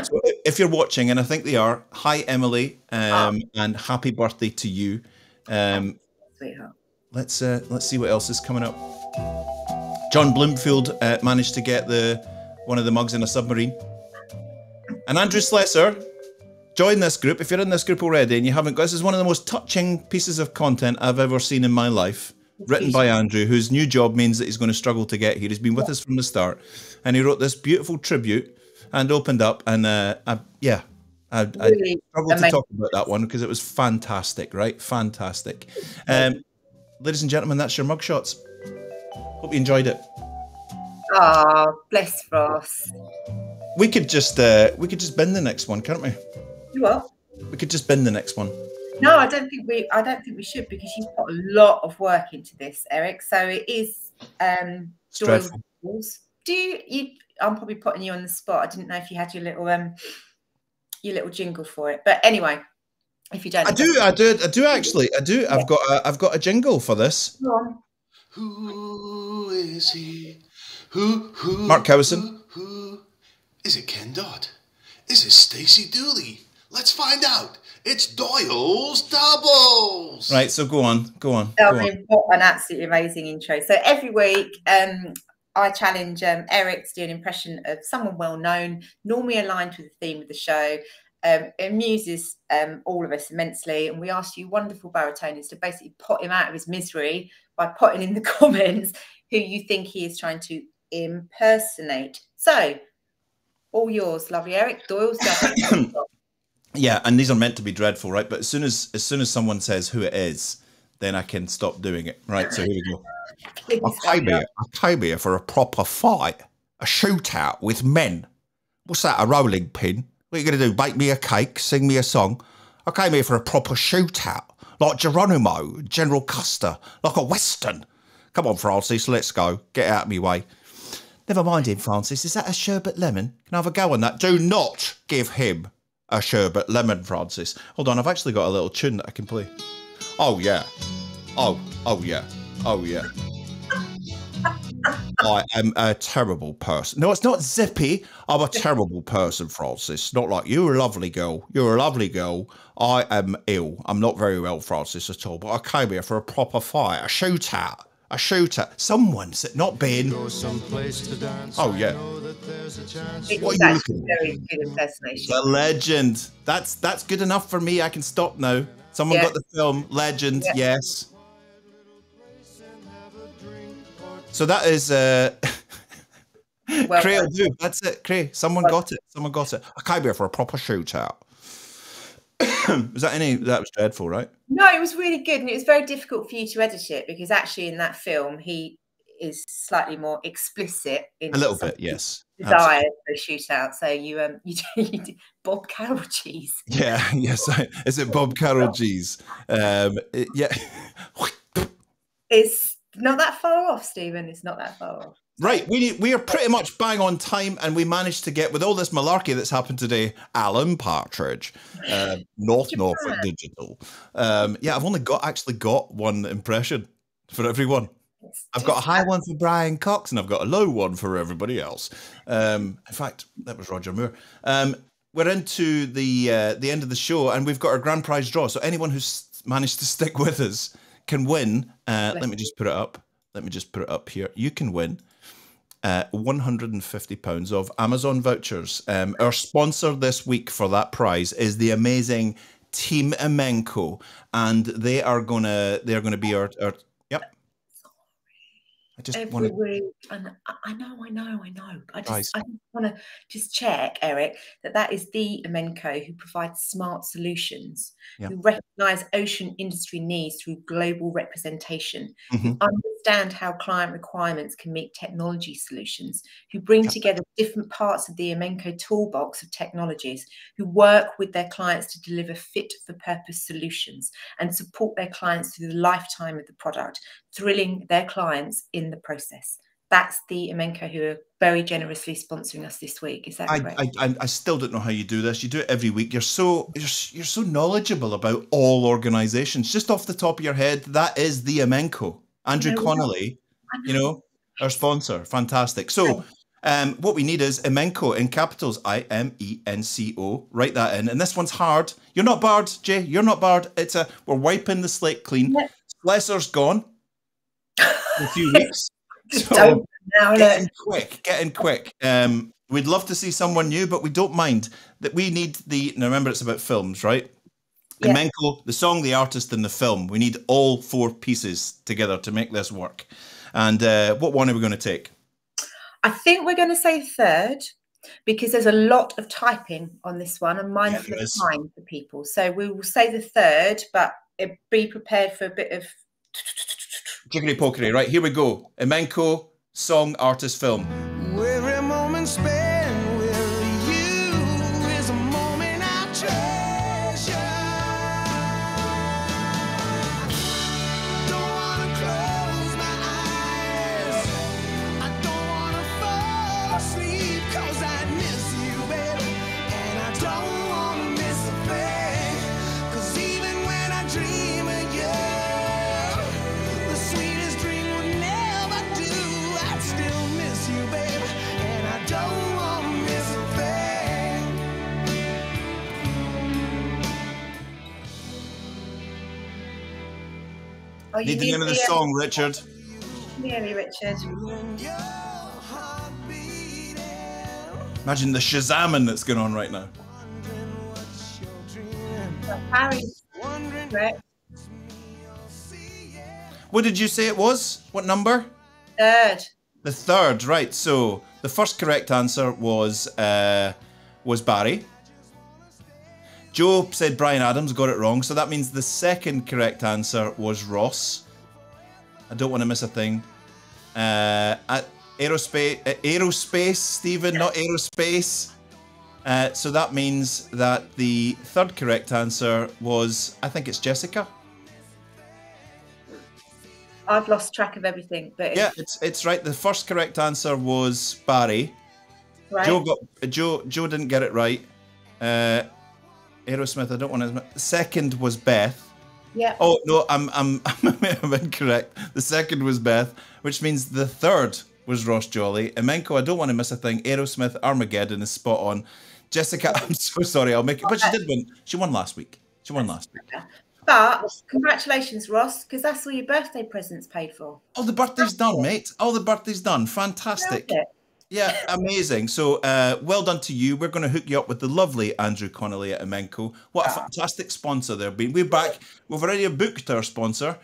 So if you're watching, and I think they are, hi Emily, um, and happy birthday to you. Um, Sweetheart. let's uh, let's see what else is coming up. John Bloomfield uh, managed to get the one of the mugs in a submarine, and Andrew Slesser join this group. If you're in this group already and you haven't got, this is one of the most touching pieces of content I've ever seen in my life. Written by Andrew, whose new job means that he's going to struggle to get here. He's been with us from the start, and he wrote this beautiful tribute and opened up. And uh, I, yeah, I, I struggled to talk about that one because it was fantastic, right? Fantastic. Um, ladies and gentlemen, that's your mugshots. Hope you enjoyed it. Oh, bless Ross. We could just uh, we could just bin the next one, can't we? You what? We could just bin the next one. No, I don't think we. I don't think we should because you've put a lot of work into this, Eric. So it is. Um, It's Doyle dreadful. Walls. Do you, you? I'm probably putting you on the spot. I didn't know if you had your little um, your little jingle for it. But anyway, if you don't, I do, I do, I do actually, I do. I've got, a, I've got a jingle for this. Go on. Who is he? Who, who? Mark Howison. Who? Is it Ken Dodd? Is it Stacey Dooley? Let's find out. It's Doyle's Doubles. Right, so go on, go on, I go on. what an absolutely amazing intro. So every week, um, I challenge um, Eric to do an impression of someone well known, normally aligned with the theme of the show. Um, it amuses um, all of us immensely, and we ask you, wonderful Burritoneans, to basically pot him out of his misery by putting in the <laughs> comments who you think he is trying to impersonate. So, Oh, all yours, lovely Eric. Doyle's <coughs> Doubles. Yeah, and these are meant to be dreadful, right? But as soon as, as soon as someone says who it is, then I can stop doing it. Right, so here we go. I came here, I came here for a proper fight, a shootout with men. What's that, a rolling pin? What are you going to do, bake me a cake, sing me a song? I came here for a proper shootout, like Geronimo, General Custer, like a western. Come on, Francis, let's go. Get out of me way. Never mind him, Francis. Is that a sherbet lemon? Can I have a go on that? Do not give him a sherbet lemon, Francis. Hold on, I've actually got a little tune that I can play. Oh, yeah. Oh, oh, yeah. Oh, yeah. I am a terrible person. No, it's not zippy. I'm a terrible person, Francis. Not like you're a lovely girl. You're a lovely girl. I am ill. I'm not very well, Francis, at all. But I came here for a proper fight, a shootout, a shootout. Someone's it not been. Oh yeah, It What is are you looking very good impersonation. the legend. That's that's good enough for me. I can stop now. Someone Yeah. got the film Legend. Yeah. Yes. So that is uh <laughs> Well Kray will do. That's it, Kray. Someone got it. Someone got it. I came here for a proper shootout. <clears throat> was that any that was dreadful, right? No, it was really good, and it was very difficult for you to edit it because actually in that film he is slightly more explicit in A little bit, yes. desire for a shootout. So you um <laughs> you do, you do Bob Carroll cheese. Yeah, <laughs> yes. Is it Bob Carolgees <laughs> cheese? Um it- yeah. It's Not that far off, Stephen. It's not that far off. Right, we we are pretty much bang on time, and we managed to get with all this malarkey that's happened today. Alan Partridge, uh, North Norfolk Digital. Um, yeah, I've only got actually got one impression for everyone. I've got a high one for Brian Cox, and I've got a low one for everybody else. Um, in fact, that was Roger Moore. Um, we're into the uh, the end of the show, and we've got our grand prize draw. So anyone who's managed to stick with us can win. Uh, let me just put it up. Let me just put it up here. You can win uh, 150 pounds of Amazon vouchers. Um, our sponsor this week for that prize is the amazing Team Imenco, and they are gonna they are gonna be our, our yep. I just Every want to week, and I- know, I know, I know. I Guys. just, I want to just check, Eric, that that is the Imenco who provides smart solutions, Yeah. who recognise ocean industry needs through global representation, who Mhm. Understand how client requirements can meet technology solutions, who bring together different parts of the Imenco toolbox of technologies, who work with their clients to deliver fit for purpose solutions and support their clients through the lifetime of the product, thrilling their clients in the process. That's the Imenco who are very generously sponsoring us this week. Is that I, correct? I, I, I still don't know how you do this. You do it every week. You're so you're, you're so knowledgeable about all organisations. Just off the top of your head, that is the Imenco. Andrew. Connolly, you know, our sponsor. Fantastic. So, um, what we need is Imenco in capitals. I M E N C O. Write that in. And this one's hard. You're not barred, Jay. You're not barred. It's a we're wiping the slate clean. Slessor's gone. A few <laughs> weeks. So, now, get in quick, get in quick. Um, we'd love to see someone new, but we don't mind that we need the. Now remember, it's about films, right? Yeah. Imenco, the song, the artist, and the film. We need all four pieces together to make this work. And uh, what one are we going to take? I think we're going to say third because there's a lot of typing on this one and mindful there of time for people. So we will say the third, but it, be prepared for a bit of. Jiggly pokery, right? Here we go. Imenco, song, artist, film. The name of the song, Richard. Nearly, Richard. Imagine the Shazamming that's going on right now. Harry. What did you say it was? What number? Third. The third, right. So the first correct answer was uh, was Barry. Joe said Bryan Adams, got it wrong. So that means the second correct answer was Ross. I don't want to miss a thing. Uh, at aerospace, uh, aerospace, Stephen, not aerospace. Uh, so that means that the third correct answer was, I think it's Jessica. I've lost track of everything, but Yeah, it's it's right. The first correct answer was Barry. Right. Joe got Joe. Joe didn't get it right. Uh, Aerosmith. I don't want to. Second was Beth. Yeah. Oh no, I'm I'm <laughs> I'm incorrect. The second was Beth, which means the third was Ross Jolly. Imenco. I don't want to miss a thing. Aerosmith. Armageddon is spot on. Jessica. <laughs> I'm so sorry. I'll make it. But she did win. She won last week. She won last week. But congratulations, Ross, because that's all your birthday presents paid for. All the birthday's done, mate. All the birthday's done. Fantastic. Yeah, amazing. So, uh, well done to you. We're going to hook you up with the lovely Andrew Connolly at Imenco. What a fantastic sponsor they've been. We're back. We've already booked our sponsor.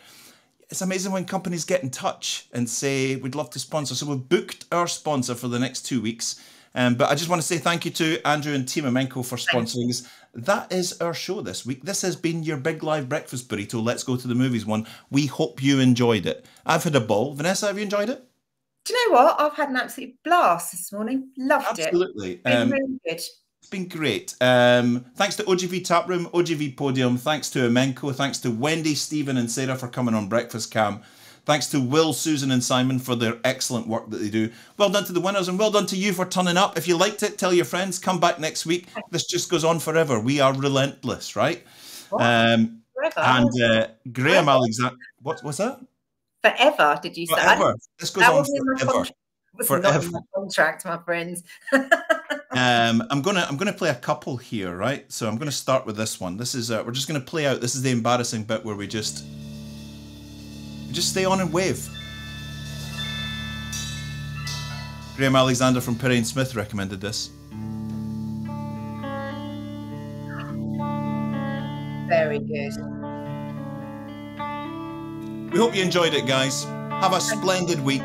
It's amazing when companies get in touch and say, we'd love to sponsor. So, we've booked our sponsor for the next two weeks. Um, but I just want to say thank you to Andrew and Team Imenco for sponsoring us. That is our show this week. This has been your big live breakfast burrito. Let's go to the movies one. We hope you enjoyed it. I've had a ball. Vanessa, have you enjoyed it? Do you know what? I've had an absolute blast this morning. Loved Absolutely. it. Been Um, really good. It's been great. Um, thanks to OGV Taproom, OGV Podium, thanks to Imenco, thanks to Wendy, Stephen, and Sarah for coming on Breakfast Cam. Thanks to Will, Susan, and Simon for their excellent work that they do. Well done to the winners, and well done to you for turning up. If you liked it, tell your friends. Come back next week. This just goes on forever. We are relentless, right? Um, and uh, Graham Alexander. What was that? Forever, did you say? Forever. This goes That on wasn't in my forever. Was not Forever. my contract, my friends. <laughs> Um, I'm gonna I'm gonna play a couple here, right? So I'm gonna start with this one. This is uh, we're just gonna play out. This is the embarrassing bit where we just we just stay on and wave. Graham Alexander from Perrine Smith recommended this. Very good. We hope you enjoyed it, guys. Have a splendid week.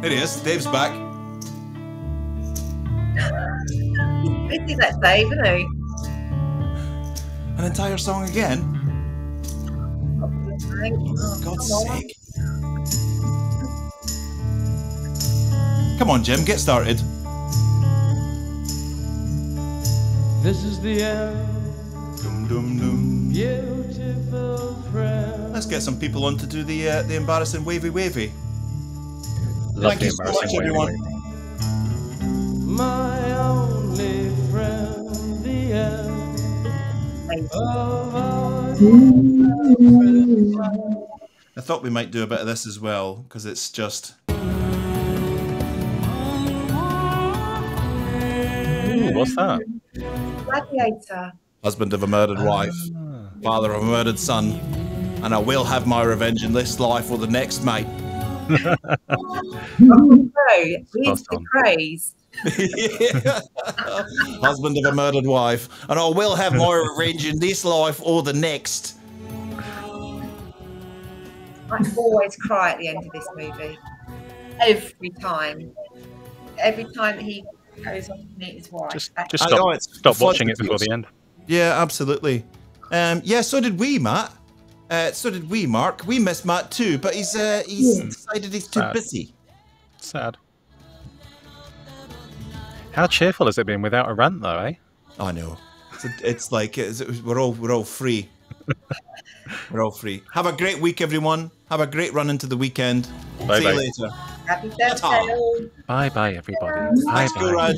There he is. Dave's back. This is that Dave, isn't he? An entire song again. Oh, God's sake. Come on, Jim, get started. This is the end. Dum, dum, dum. Beautiful friend. Let's get some people on to do the uh, the embarrassing wavy wavy. Love Thank you so much, wavy everyone. wavy. My only friend. The end. Of our I thought we might do a bit of this as well because it's just. What's that? Gladiator. Husband of a murdered ah. wife, father of a murdered son, and I will have my revenge in this life or the next, mate. Oh, he praise. Husband of a murdered wife, and I will have my revenge in this life or the next. I always cry at the end of this movie. Every time. Every time he goes off to meet his wife. Just, That- just I stop, know, stop watching it before the end. Yeah, absolutely. Um, yeah, so did we, Matt. Uh, so did we, Mark. We missed Matt too, but he's uh, he's Yeah. decided he's too Sad. busy. Sad. How cheerful has it been without a rant, though, eh? I know. It's, it's like it's, we're all we're all free. <laughs> we're all free. Have a great week, everyone. Have a great run into the weekend. Bye See bye. you later. Happy birthday. Bye bye, everybody. Bye Thanks, bye. Raj.